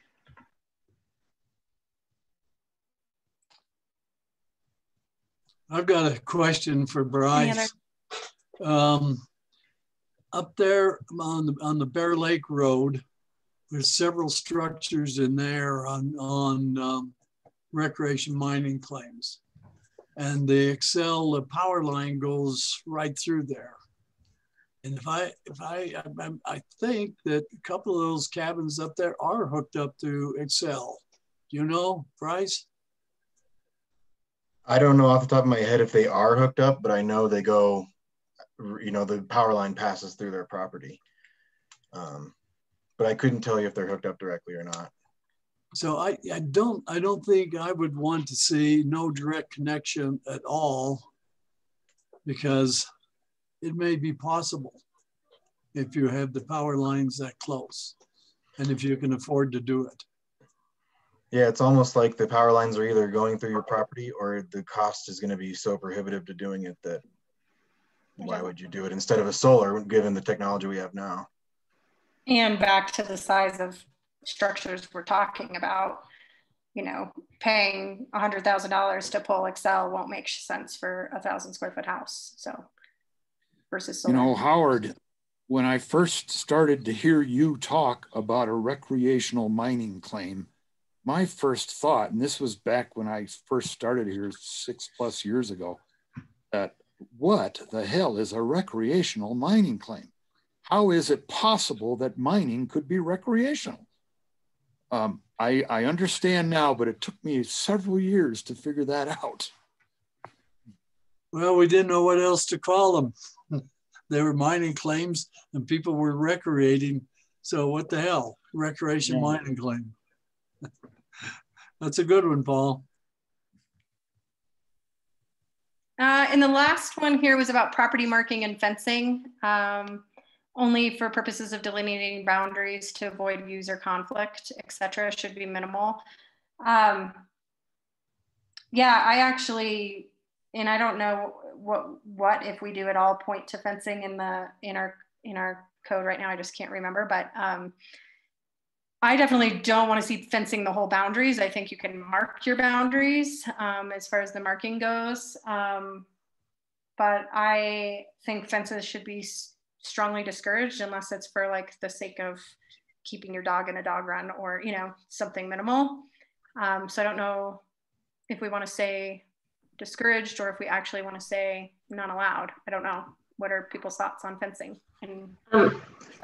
I've got a question for Bryce. Um, up there on the, on the Bear Lake Road, there's several structures in there on, on um, recreation mining claims. And the Xcel, the power line goes right through there. And if I, if I, I, I think that a couple of those cabins up there are hooked up to Xcel. Do you know, Bryce? I don't know off the top of my head if they are hooked up, but I know they go, you know, the power line passes through their property. Um, but I couldn't tell you if they're hooked up directly or not. So I, I don't I don't think I would want to see no direct connection at all because it may be possible if you have the power lines that close and if you can afford to do it. Yeah, it's almost like the power lines are either going through your property or the cost is going to be so prohibitive to doing it that why why would you do it instead of a solar given the technology we have now? And back to the size of structures we're talking about, you know, paying $100,000 to pull Xcel won't make sense for a thousand square foot house. So versus solar. You know, Howard, when I first started to hear you talk about a recreational mining claim, my first thought, and this was back when I first started here six plus years ago, that what the hell is a recreational mining claim? How is it possible that mining could be recreational? Um, I, I understand now, but it took me several years to figure that out. Well, we didn't know what else to call them. they were mining claims and people were recreating. So what the hell? Recreation yeah. mining claim. That's a good one, Paul. Uh, and the last one here was about property marking and fencing, um, only for purposes of delineating boundaries to avoid user conflict, etc. should be minimal. Um, yeah, I actually, and I don't know what what if we do at all point to fencing in the in our in our code right now. I just can't remember, but um, I definitely don't want to see fencing the whole boundaries. I think you can mark your boundaries um, as far as the marking goes. Um, but I think fences should be strongly discouraged unless it's for like the sake of keeping your dog in a dog run or, you know, something minimal. Um, so I don't know if we want to say discouraged or if we actually want to say not allowed. I don't know. What are people's thoughts on fencing? And um,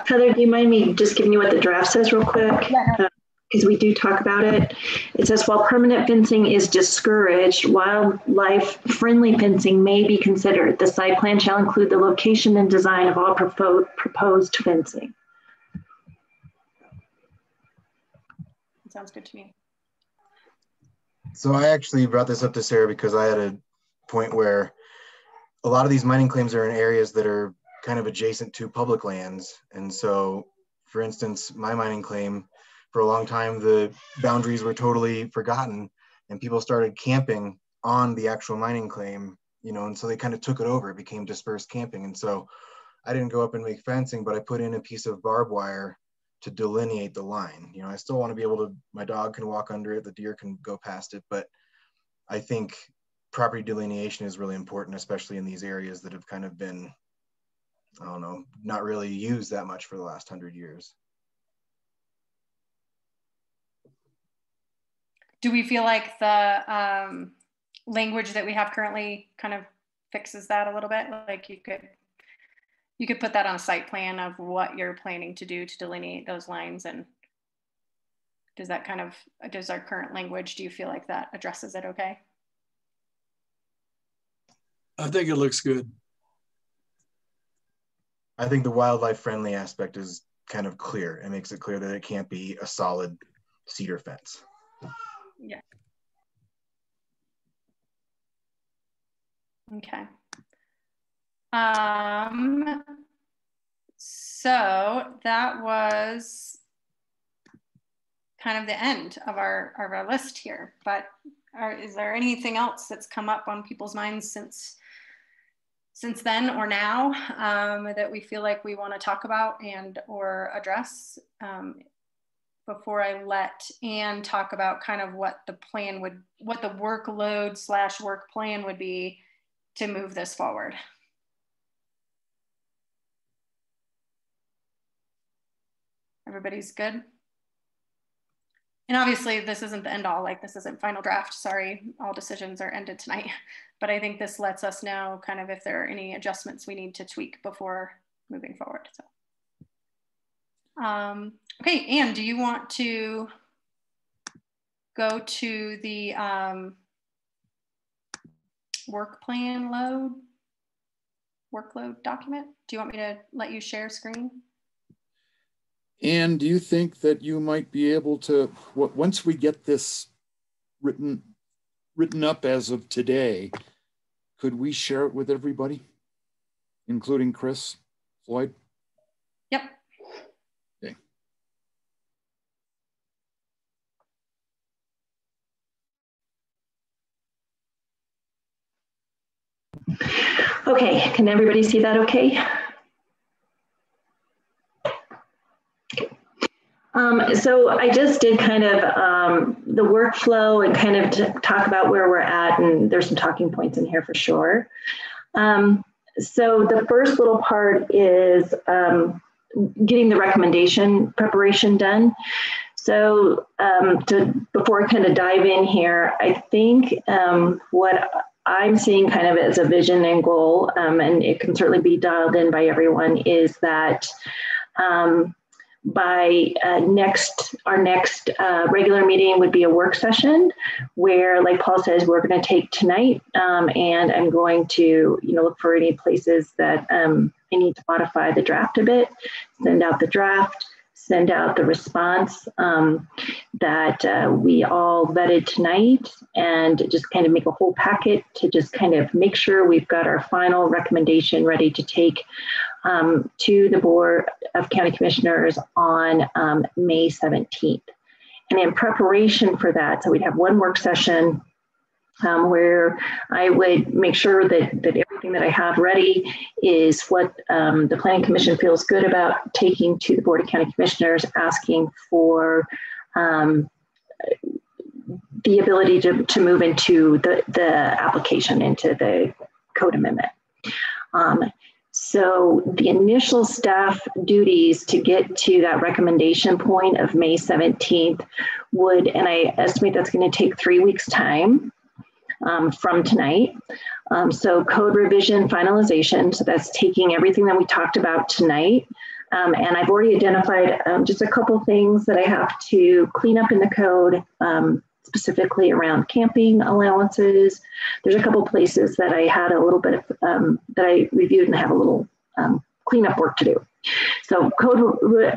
Heather, do you mind me just giving you what the draft says real quick? Yeah. Uh, because we do talk about it. It says while permanent fencing is discouraged, wildlife friendly fencing may be considered. The site plan shall include the location and design of all proposed, proposed fencing. Sounds good to me. So I actually brought this up to Sarah because I had a point where a lot of these mining claims are in areas that are kind of adjacent to public lands. And so, for instance, my mining claim, for a long time, the boundaries were totally forgotten and people started camping on the actual mining claim, you know, and so they kind of took it over. It became dispersed camping. And so I didn't go up and make fencing, but I put in a piece of barbed wire to delineate the line. You know, I still want to be able to, my dog can walk under it, the deer can go past it, but I think property delineation is really important, especially in these areas that have kind of been I don't know, not really used that much for the last hundred years. Do we feel like the um, language that we have currently kind of fixes that a little bit? Like you could you could put that on a site plan of what you're planning to do to delineate those lines and does that kind of does our current language do you feel like that addresses it okay i think it looks good I think the wildlife friendly aspect is kind of clear. It makes it clear that it can't be a solid cedar fence. Yeah. Okay. Um, so that was kind of the end of our, of our list here, but are, is there anything else that's come up on people's minds since since then or now um, that we feel like we want to talk about and or address um, before I let Anne talk about kind of what the plan would, what the workload slash work plan would be to move this forward. Everybody's good? And obviously this isn't the end all, like this isn't final draft, sorry, all decisions are ended tonight. But I think this lets us know kind of if there are any adjustments we need to tweak before moving forward. So, um, okay, Anne, do you want to go to the um, work plan load, workload document? Do you want me to let you share screen? And do you think that you might be able to, once we get this written written up as of today, could we share it with everybody, including Chris, Floyd? Yep. Okay. Okay, can everybody see that okay? Um, so I just did kind of um, the workflow and kind of talk about where we're at, and there's some talking points in here for sure. Um, so the first little part is um, getting the recommendation preparation done. So um, to, before I kind of dive in here, I think um, what I'm seeing kind of as a vision and goal, and it can certainly be dialed in by everyone, is that um, by uh, next our next uh, regular meeting would be a work session where like paul says we're going to take tonight um, and i'm going to you know look for any places that um, i need to modify the draft a bit send out the draft send out the response um, that uh, we all vetted tonight and just kind of make a whole packet to just kind of make sure we've got our final recommendation ready to take um, to the Board of County Commissioners on um, May 17th. And in preparation for that, so we'd have one work session um, where I would make sure that, that everything that I have ready is what um, the Planning Commission feels good about taking to the Board of County Commissioners, asking for um, the ability to, to move into the, the application, into the code amendment. So the initial staff duties to get to that recommendation point of May 17th would, and I estimate that's going to take three weeks time um, from tonight. Um, so code revision finalization, so that's taking everything that we talked about tonight. Um, and I've already identified um, just a couple things that I have to clean up in the code, um, specifically around camping allowances. There's a couple places that I had a little bit of, um, that I reviewed and have a little cleanup work to do. So code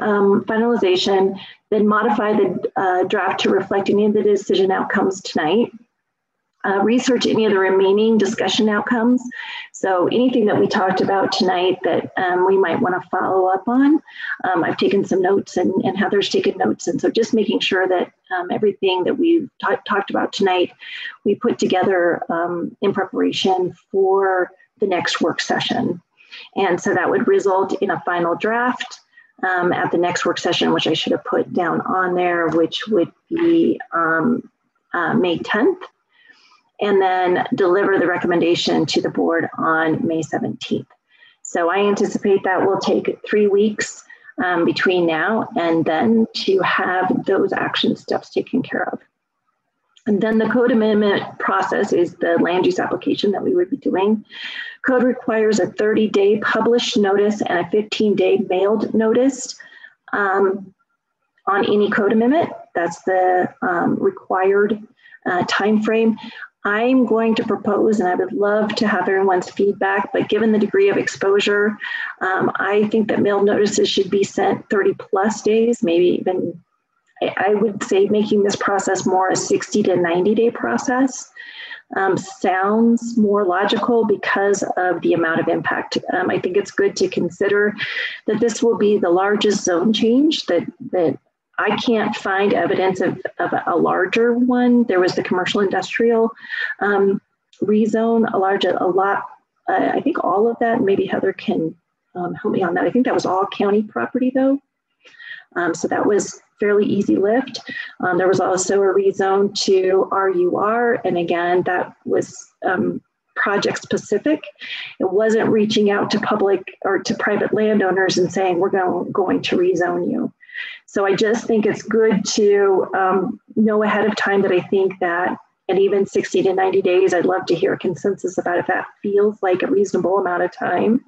um, finalization, then modify the uh, draft to reflect any of the decision outcomes tonight uh, research any of the remaining discussion outcomes. So anything that we talked about tonight that um, we might want to follow up on. Um, I've taken some notes and, and Heather's taken notes. And so just making sure that um, everything that we've talked about tonight, we put together um, in preparation for the next work session. And so that would result in a final draft um, at the next work session, which I should have put down on there, which would be um, uh, May 10th and then deliver the recommendation to the board on May 17th. So I anticipate that will take three weeks um, between now and then to have those action steps taken care of. And then the code amendment process is the land use application that we would be doing. Code requires a 30 day published notice and a 15 day mailed notice um, on any code amendment. That's the um, required uh, time frame. I'm going to propose, and I would love to have everyone's feedback, but given the degree of exposure, um, I think that mail notices should be sent 30 plus days, maybe even, I would say making this process more a 60 to 90 day process. Um, sounds more logical because of the amount of impact. Um, I think it's good to consider that this will be the largest zone change that, that I can't find evidence of, of a larger one. There was the commercial industrial um, rezone, a large, a lot, uh, I think all of that, maybe Heather can um, help me on that. I think that was all county property though. Um, so that was fairly easy lift. Um, there was also a rezone to RUR. And again, that was um, project specific. It wasn't reaching out to public or to private landowners and saying, we're going, going to rezone you. So I just think it's good to um, know ahead of time that I think that and even 60 to 90 days, I'd love to hear consensus about if that feels like a reasonable amount of time,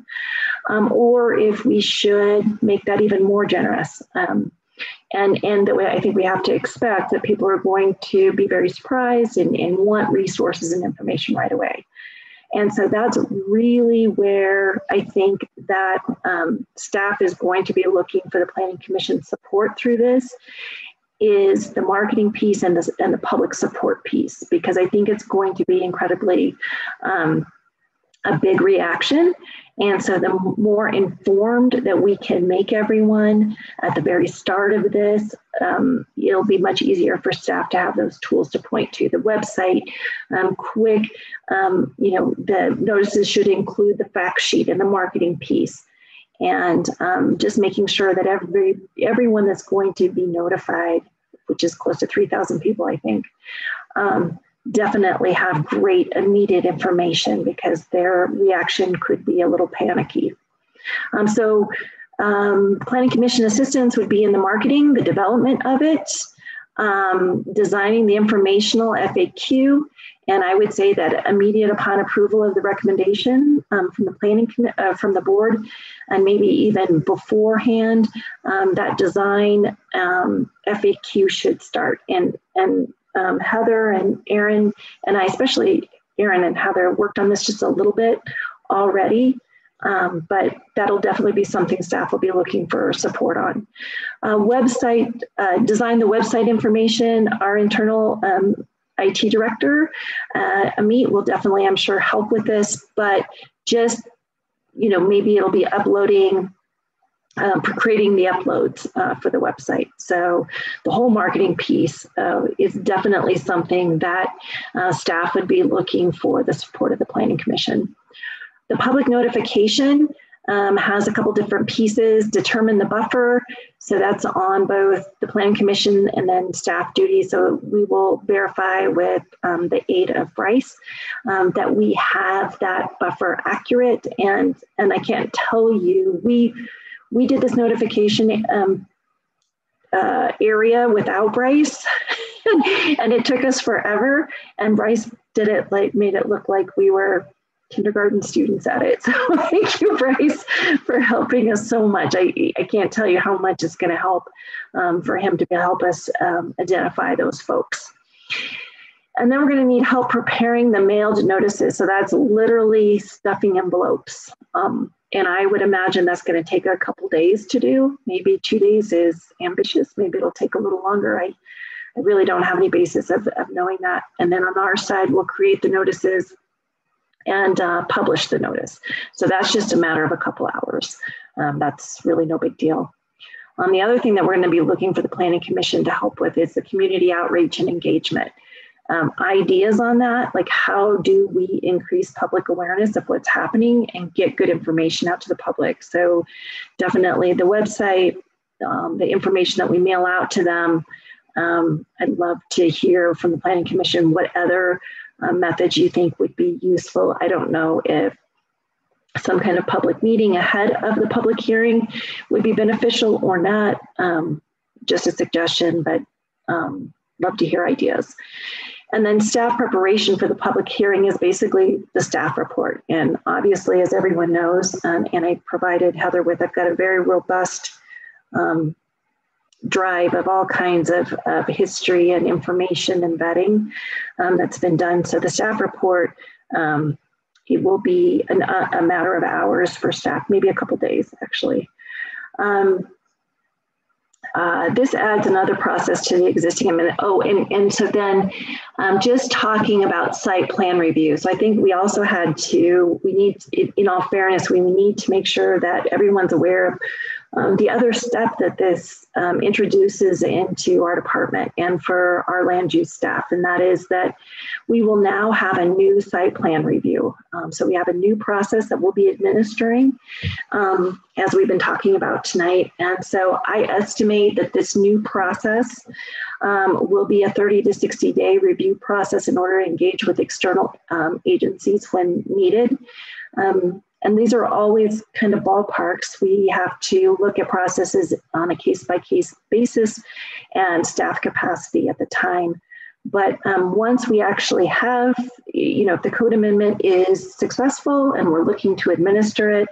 um, or if we should make that even more generous. Um, and and that I think we have to expect that people are going to be very surprised and, and want resources and information right away. And so that's really where I think that um, staff is going to be looking for the Planning Commission support through this is the marketing piece and the, and the public support piece, because I think it's going to be incredibly um, a big reaction. And so the more informed that we can make everyone at the very start of this, um, it'll be much easier for staff to have those tools to point to. The website, um, quick, um, you know, the notices should include the fact sheet and the marketing piece. And um, just making sure that every everyone that's going to be notified, which is close to 3,000 people, I think, um, definitely have great immediate information because their reaction could be a little panicky. Um, so um, planning commission assistance would be in the marketing, the development of it, um, designing the informational FAQ, and I would say that immediate upon approval of the recommendation um, from the planning uh, from the board, and maybe even beforehand, um, that design um, FAQ should start. And and um, Heather and Aaron and I, especially Aaron and Heather, worked on this just a little bit already. Um, but that'll definitely be something staff will be looking for support on. Uh, website, uh, design the website information, our internal um, IT director, uh, Amit will definitely, I'm sure, help with this, but just, you know, maybe it'll be uploading um, for creating the uploads uh, for the website. So the whole marketing piece uh, is definitely something that uh, staff would be looking for the support of the Planning Commission. The public notification um, has a couple different pieces. Determine the buffer. So that's on both the Planning Commission and then staff duty. So we will verify with um, the aid of Bryce um, that we have that buffer accurate. And and I can't tell you we we did this notification um, uh, area without Bryce, and it took us forever. And Bryce did it like made it look like we were kindergarten students at it. So thank you, Bryce, for helping us so much. I, I can't tell you how much it's going to help um, for him to help us um, identify those folks. And then we're going to need help preparing the mailed notices. So that's literally stuffing envelopes. Um, and I would imagine that's going to take a couple days to do. Maybe two days is ambitious. Maybe it'll take a little longer. I, I really don't have any basis of, of knowing that. And then on our side, we'll create the notices and uh, publish the notice. So that's just a matter of a couple hours. Um, that's really no big deal. Um, the other thing that we're going to be looking for the Planning Commission to help with is the community outreach and engagement um, ideas on that. Like, how do we increase public awareness of what's happening and get good information out to the public? So, definitely the website, um, the information that we mail out to them. Um, I'd love to hear from the Planning Commission what other uh, methods you think would be useful. I don't know if some kind of public meeting ahead of the public hearing would be beneficial or not. Um, just a suggestion, but um, love to hear ideas. And then staff preparation for the public hearing is basically the staff report. And obviously, as everyone knows, um, and I provided Heather with, I've got a very robust um, drive of all kinds of, of history and information and vetting um, that's been done. So the staff report, um, it will be an, a, matter of hours for staff, maybe a couple days actually. Um, uh, this adds another process to the existing amendment. Oh, and, and so then um, just talking about site plan review. So I think we also had to, we need, in all fairness, we need to make sure that everyone's aware of um, the other step that this um, introduces into our department and for our land use staff, and that is that we will now have a new site plan review. Um, so we have a new process that we'll be administering um, as we've been talking about tonight. And so I estimate that this new process um, will be a 30 to 60 day review process in order to engage with external um, agencies when needed. Um, and these are always kind of ballparks. We have to look at processes on a case by case basis and staff capacity at the time. But um, once we actually have, you know, if the code amendment is successful and we're looking to administer it,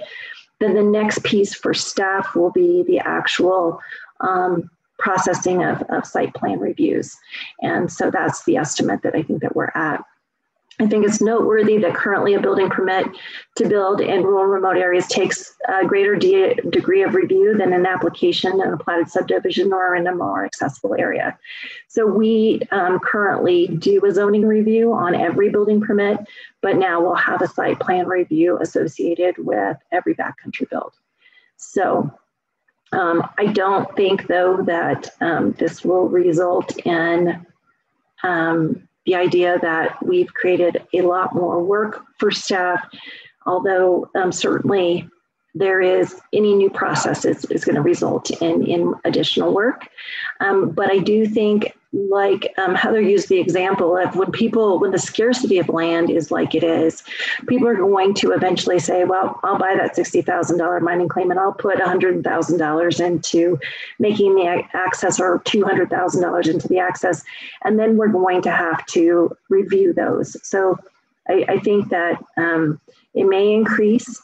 then the next piece for staff will be the actual um, processing of, of site plan reviews. And so that's the estimate that I think that we're at. I think it's noteworthy that currently a building permit to build in rural remote areas takes a greater de degree of review than an application in a platted subdivision or in a more accessible area. So we um, currently do a zoning review on every building permit, but now we'll have a site plan review associated with every backcountry build. So um, I don't think though that um, this will result in um, the idea that we've created a lot more work for staff, although um, certainly there is any new process is, is going to result in, in additional work. Um, but I do think like um, Heather used the example of when people, when the scarcity of land is like it is, people are going to eventually say, well, I'll buy that $60,000 mining claim and I'll put $100,000 into making the access or $200,000 into the access. And then we're going to have to review those. So I, I think that um, it may increase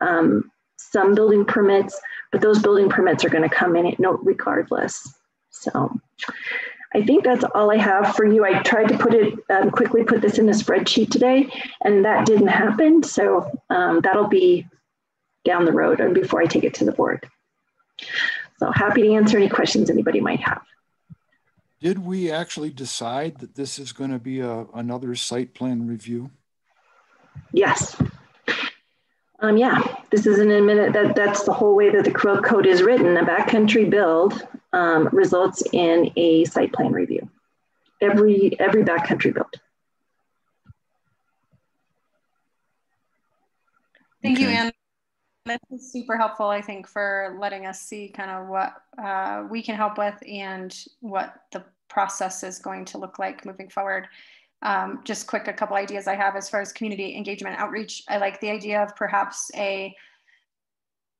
um, some building permits, but those building permits are going to come in no regardless. So I think that's all I have for you. I tried to put it um, quickly, put this in a spreadsheet today, and that didn't happen. So um, that'll be down the road and before I take it to the board. So happy to answer any questions anybody might have. Did we actually decide that this is going to be a, another site plan review? Yes. Um, yeah, this is an admin that that's the whole way that the code is written. A backcountry build um, results in a site plan review. Every every backcountry build. Thank okay. you, Anne. This is super helpful, I think, for letting us see kind of what uh, we can help with and what the process is going to look like moving forward. Um, just quick, a couple ideas I have as far as community engagement outreach. I like the idea of perhaps a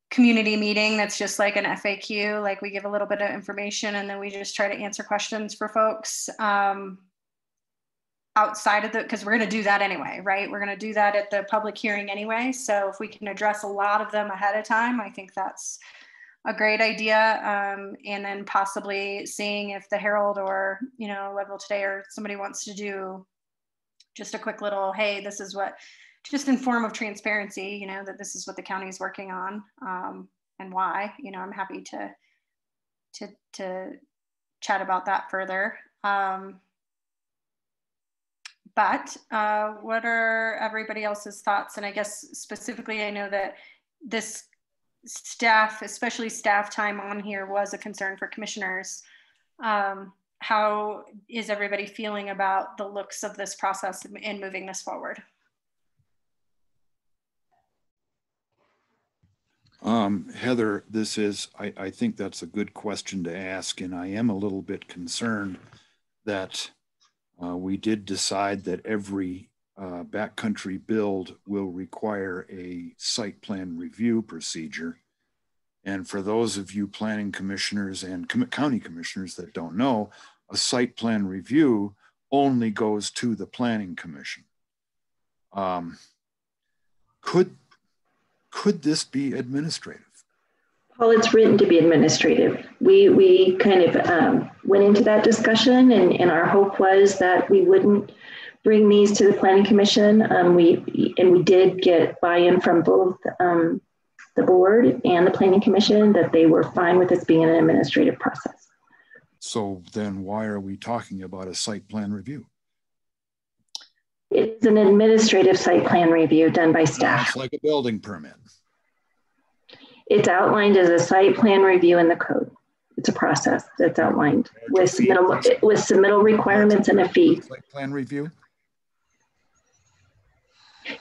community meeting that's just like an FAQ, like we give a little bit of information and then we just try to answer questions for folks um, outside of the, because we're going to do that anyway, right? We're going to do that at the public hearing anyway. So if we can address a lot of them ahead of time, I think that's a great idea. Um, and then possibly seeing if the Herald or, you know, Leadville Today or somebody wants to do just a quick little, hey, this is what just in form of transparency, you know, that this is what the county is working on um, and why, you know, I'm happy to, to, to chat about that further. Um, but uh, what are everybody else's thoughts? And I guess specifically, I know that this staff, especially staff time on here was a concern for commissioners. Um, how is everybody feeling about the looks of this process and moving this forward? Um, Heather, this is, I, I think that's a good question to ask, and I am a little bit concerned that uh, we did decide that every uh, backcountry build will require a site plan review procedure. And for those of you planning commissioners and com county commissioners that don't know, a site plan review only goes to the planning commission. Um, could could this be administrative? Well, it's written to be administrative. We we kind of um, went into that discussion, and, and our hope was that we wouldn't bring these to the planning commission. Um, we and we did get buy-in from both um, the board and the planning commission that they were fine with this being an administrative process. So then, why are we talking about a site plan review? It's an administrative site plan review done by staff. It's like a building permit. It's outlined as a site plan review in the code. It's a process that's outlined with submittal, with submittal requirements and a fee. Site plan review?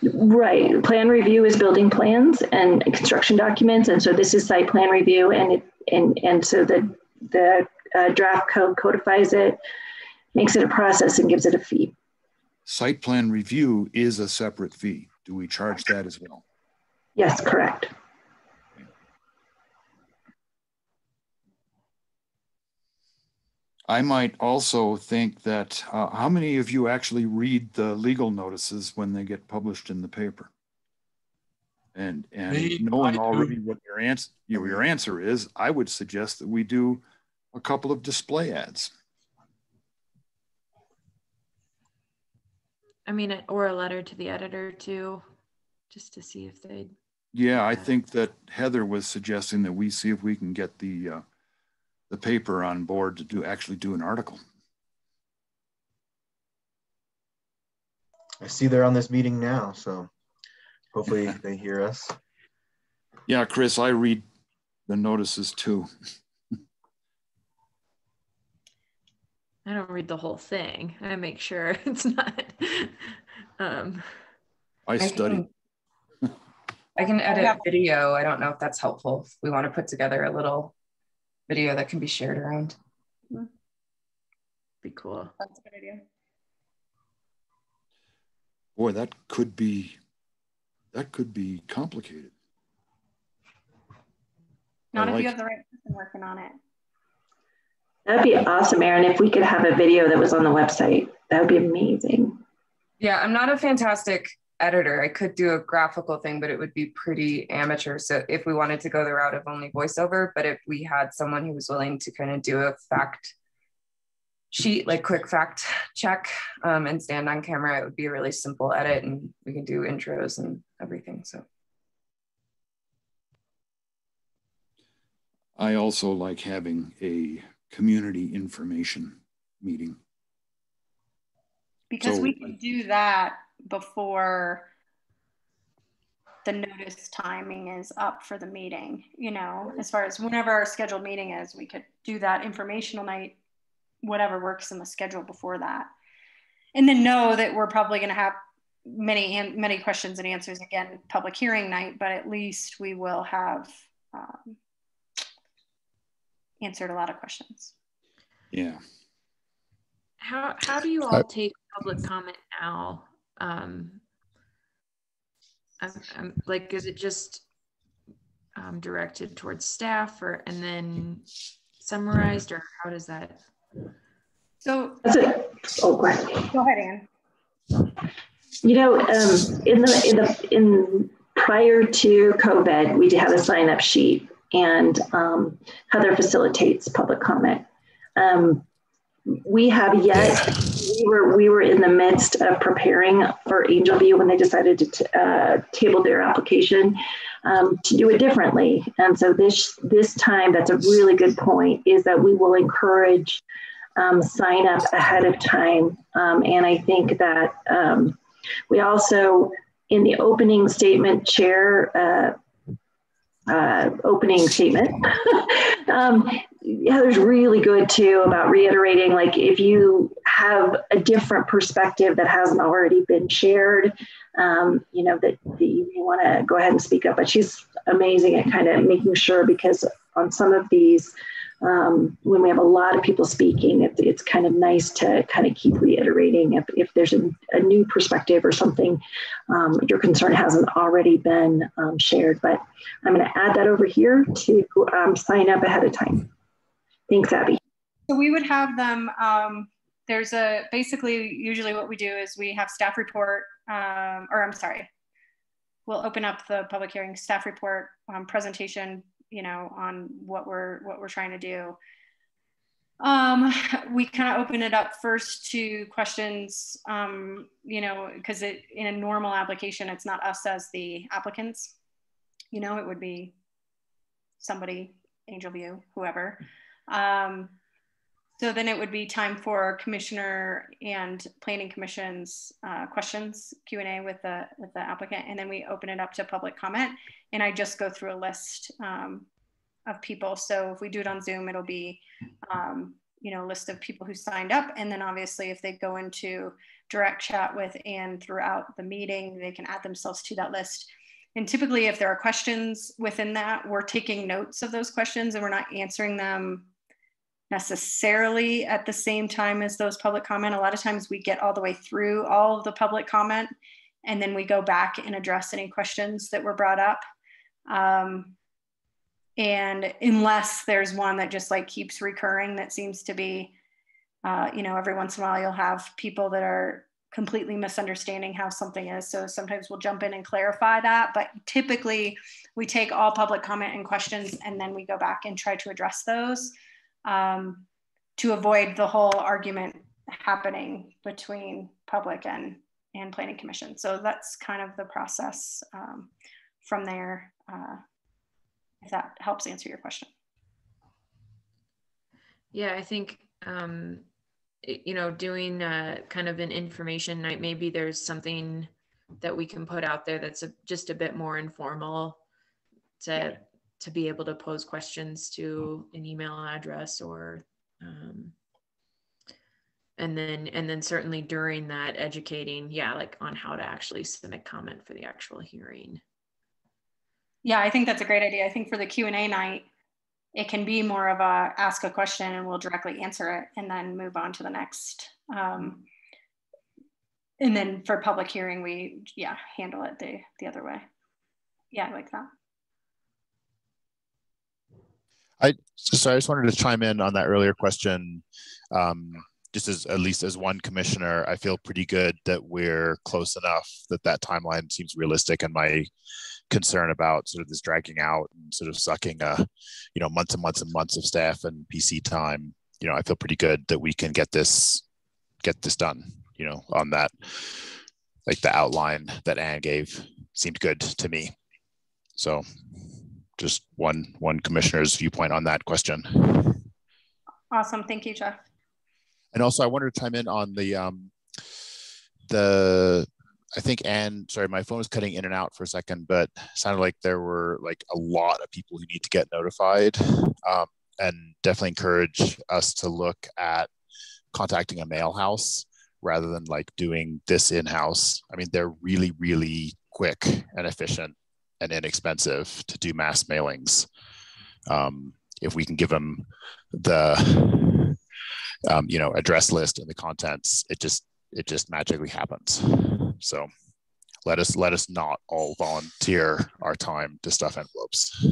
Right. Plan review is building plans and construction documents. And so this is site plan review. And, it, and, and so the, the uh, draft code codifies it, makes it a process and gives it a fee. Site plan review is a separate fee. Do we charge that as well? Yes, correct. I might also think that uh, how many of you actually read the legal notices when they get published in the paper? And and Me, knowing already what your answer your, your answer is, I would suggest that we do a couple of display ads. I mean, or a letter to the editor too, just to see if they'd. Yeah, I think that Heather was suggesting that we see if we can get the uh, the paper on board to do actually do an article. I see they're on this meeting now, so hopefully they hear us. Yeah, Chris, I read the notices too. I don't read the whole thing. I make sure it's not. Um, I study. I can, I can edit video. I don't know if that's helpful. If we want to put together a little video that can be shared around. Be cool. That's a good idea. Boy, that could be that could be complicated. Not I if like- you have the right person working on it. That'd be awesome, Aaron. If we could have a video that was on the website, that would be amazing. Yeah, I'm not a fantastic editor. I could do a graphical thing, but it would be pretty amateur. So if we wanted to go the route of only voiceover, but if we had someone who was willing to kind of do a fact sheet, like quick fact check um, and stand on camera, it would be a really simple edit and we can do intros and everything. So I also like having a community information meeting. Because So- we can do that before the notice timing is up for the meeting, you know, as far as whenever our scheduled meeting is, we could do that informational night, whatever works in the schedule before that. And then know that we're probably going to have many, and many questions and answers again, public hearing night, but at least we will have um, answered a lot of questions. Yeah. How how do you all take public comment now? Um, I'm, I'm like, is it just um, directed towards staff, or and then summarized, or how does that? So That's it. Oh, go ahead. Go ahead, Anne. You know, um, in the in the in prior to COVID, we did have a sign up sheet, and um, Heather facilitates public comment. Um, we have yet. We were we were in the midst of preparing for Angel View when they decided to t- uh, table their application um, to do it differently. And so this this time, that's a really good point. Is that we will encourage um, sign up ahead of time, um, and I think that. Um, we also, in the opening statement, chair, uh, uh, opening statement, um, Heather's really good too about reiterating like if you have a different perspective that hasn't already been shared, um, you know, that, that you may want to go ahead and speak up. But she's amazing at kind of making sure because on some of these, um, when we have a lot of people speaking, it, it's kind of nice to kind of keep reiterating if, if there's a, a new perspective or something um, your concern hasn't already been um, shared. But I'm going to add that over here to um, sign up ahead of time. Thanks, Abby. So we would have them, um, there's a, basically, usually what we do is we have staff report, um, or I'm sorry, we'll open up the public hearing staff report presentation, you know, on what we're, what we're trying to do. Um, we kind of open it up first to questions, um, you know, because it in a normal application, it's not us as the applicants. You know, it would be somebody, Angel View, whoever. Um, so then it would be time for commissioner and planning commission's uh, questions Q and A with the with the applicant, and then we open it up to public comment. And I just go through a list um, of people. So if we do it on Zoom, it'll be um, you know a list of people who signed up, and then obviously if they go into direct chat with Anne throughout the meeting, they can add themselves to that list. And typically, if there are questions within that, we're taking notes of those questions and we're not answering them necessarily at the same time as those public comment. A lot of times we get all the way through all of the public comment and then we go back and address any questions that were brought up. Um, and unless there's one that just like keeps recurring, that seems to be, uh, you know, every once in a while you'll have people that are completely misunderstanding how something is. So sometimes we'll jump in and clarify that. But typically we take all public comment and questions and then we go back and try to address those um, to avoid the whole argument happening between public and and Planning Commission. So that's kind of the process um, from there, uh, if that helps answer your question. Yeah, I think, um, you know, doing uh, kind of an information night, maybe there's something that we can put out there that's a, just a bit more informal to. To be able to pose questions to an email address or um, and then and then certainly during that educating yeah like on how to actually submit comment for the actual hearing. Yeah i think that's a great idea. I think for the q&a night it can be more of a ask a question and we'll directly answer it and then move on to the next um, and then for public hearing we yeah handle it the the other way. Yeah like that i so i just wanted to chime in on that earlier question um, just as at least as one commissioner i feel pretty good that we're close enough that that timeline seems realistic and my concern about sort of this dragging out and sort of sucking uh you know months and months and months of staff and pc time you know i feel pretty good that we can get this get this done you know, on that, like the outline that Anne gave seemed good to me. So just one, one commissioner's viewpoint on that question. Awesome. Thank you, Jeff. And also I wanted to chime in on the, um, the, I think Anne, sorry, my phone was cutting in and out for a second, but sounded like there were like a lot of people who need to get notified. Um, and definitely encourage us to look at contacting a mail house rather than like doing this in-house. I mean, they're really, really quick and efficient and inexpensive to do mass mailings. Um, if we can give them the, um, you know, address list and the contents, it just it just magically happens. So let us let us not all volunteer our time to stuff envelopes.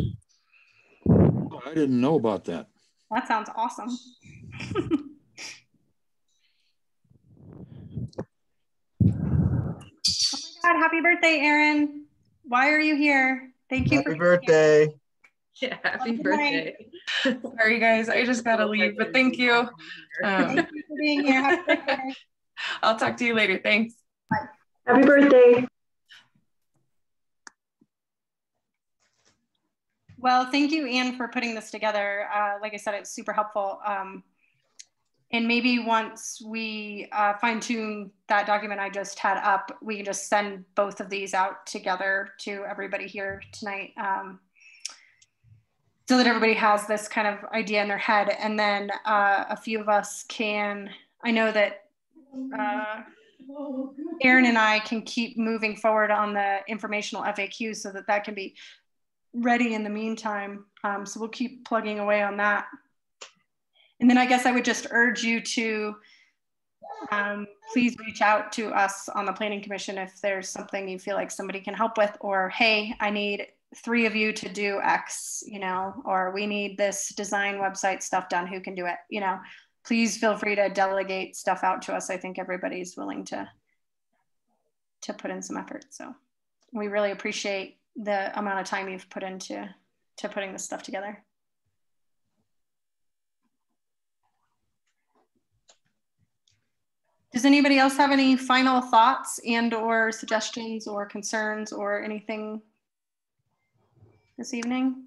I didn't know about that. That sounds awesome. oh my God, happy birthday, Aaron. Why are you here? Thank you happy for birthday. Yeah, happy birthday. Sorry, guys. I just got to leave, but thank you. Um, thank you for being here. I'll talk to you later. Thanks. Bye. Happy birthday. Well, thank you, Anne, for putting this together. Uh, like I said, it's super helpful. Um, and maybe once we uh, fine tune that document I just had up, we can just send both of these out together to everybody here tonight. Um, so that everybody has this kind of idea in their head. And then uh, a few of us can, I know that uh, Aaron and I can keep moving forward on the informational FAQ so that that can be ready in the meantime. Um, so we'll keep plugging away on that. And then I guess I would just urge you to um, please reach out to us on the Planning Commission if there's something you feel like somebody can help with, or hey, I need three of you to do X, you know, or we need this design website stuff done. Who can do it? You know, please feel free to delegate stuff out to us. I think everybody's willing to to put in some effort. So we really appreciate the amount of time you've put into to putting this stuff together. Does anybody else have any final thoughts and or suggestions or concerns or anything this evening?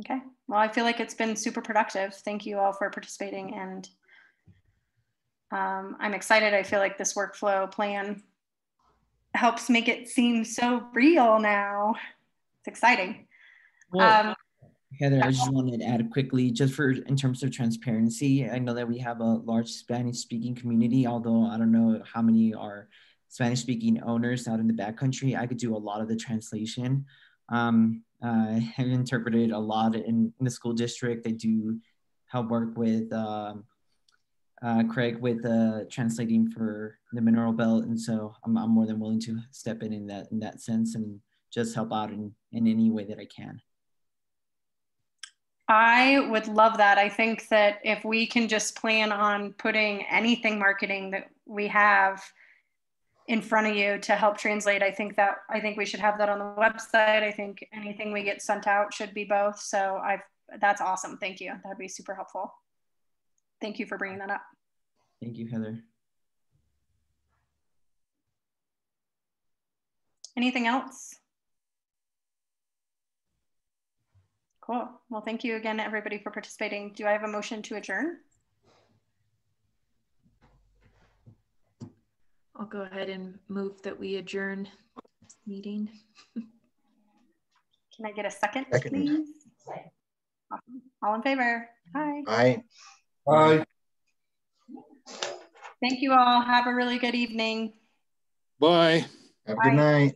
Okay, well, I feel like it's been super productive. Thank you all for participating and um, I'm excited. I feel like this workflow plan helps make it seem so real now. It's exciting. Well, um, Heather, I just wanted to add quickly, just for in terms of transparency, I know that we have a large Spanish speaking community, although I don't know how many are Spanish speaking owners out in the backcountry. I could do a lot of the translation. Um, I've interpreted a lot in, in, the school district. I do help work with um, uh, Craig with uh, translating for the mineral belt. And so I'm, I'm more than willing to step in in that, in that sense and just help out in, in any way that I can. I would love that. I think that if we can just plan on putting anything marketing that we have in front of you to help translate, I think that I think we should have that on the website. I think anything we get sent out should be both. So I've that's awesome. Thank you. That'd be super helpful. Thank you for bringing that up. Thank you, Heather. Anything else? Cool. Well, thank you again, everybody, for participating. Do I have a motion to adjourn? I'll go ahead and move that we adjourn meeting. Can I get a second, Second. please? Awesome. All in favor? Hi. Aye. Bye. Thank you all. Have a really good evening. Bye. Have a good night.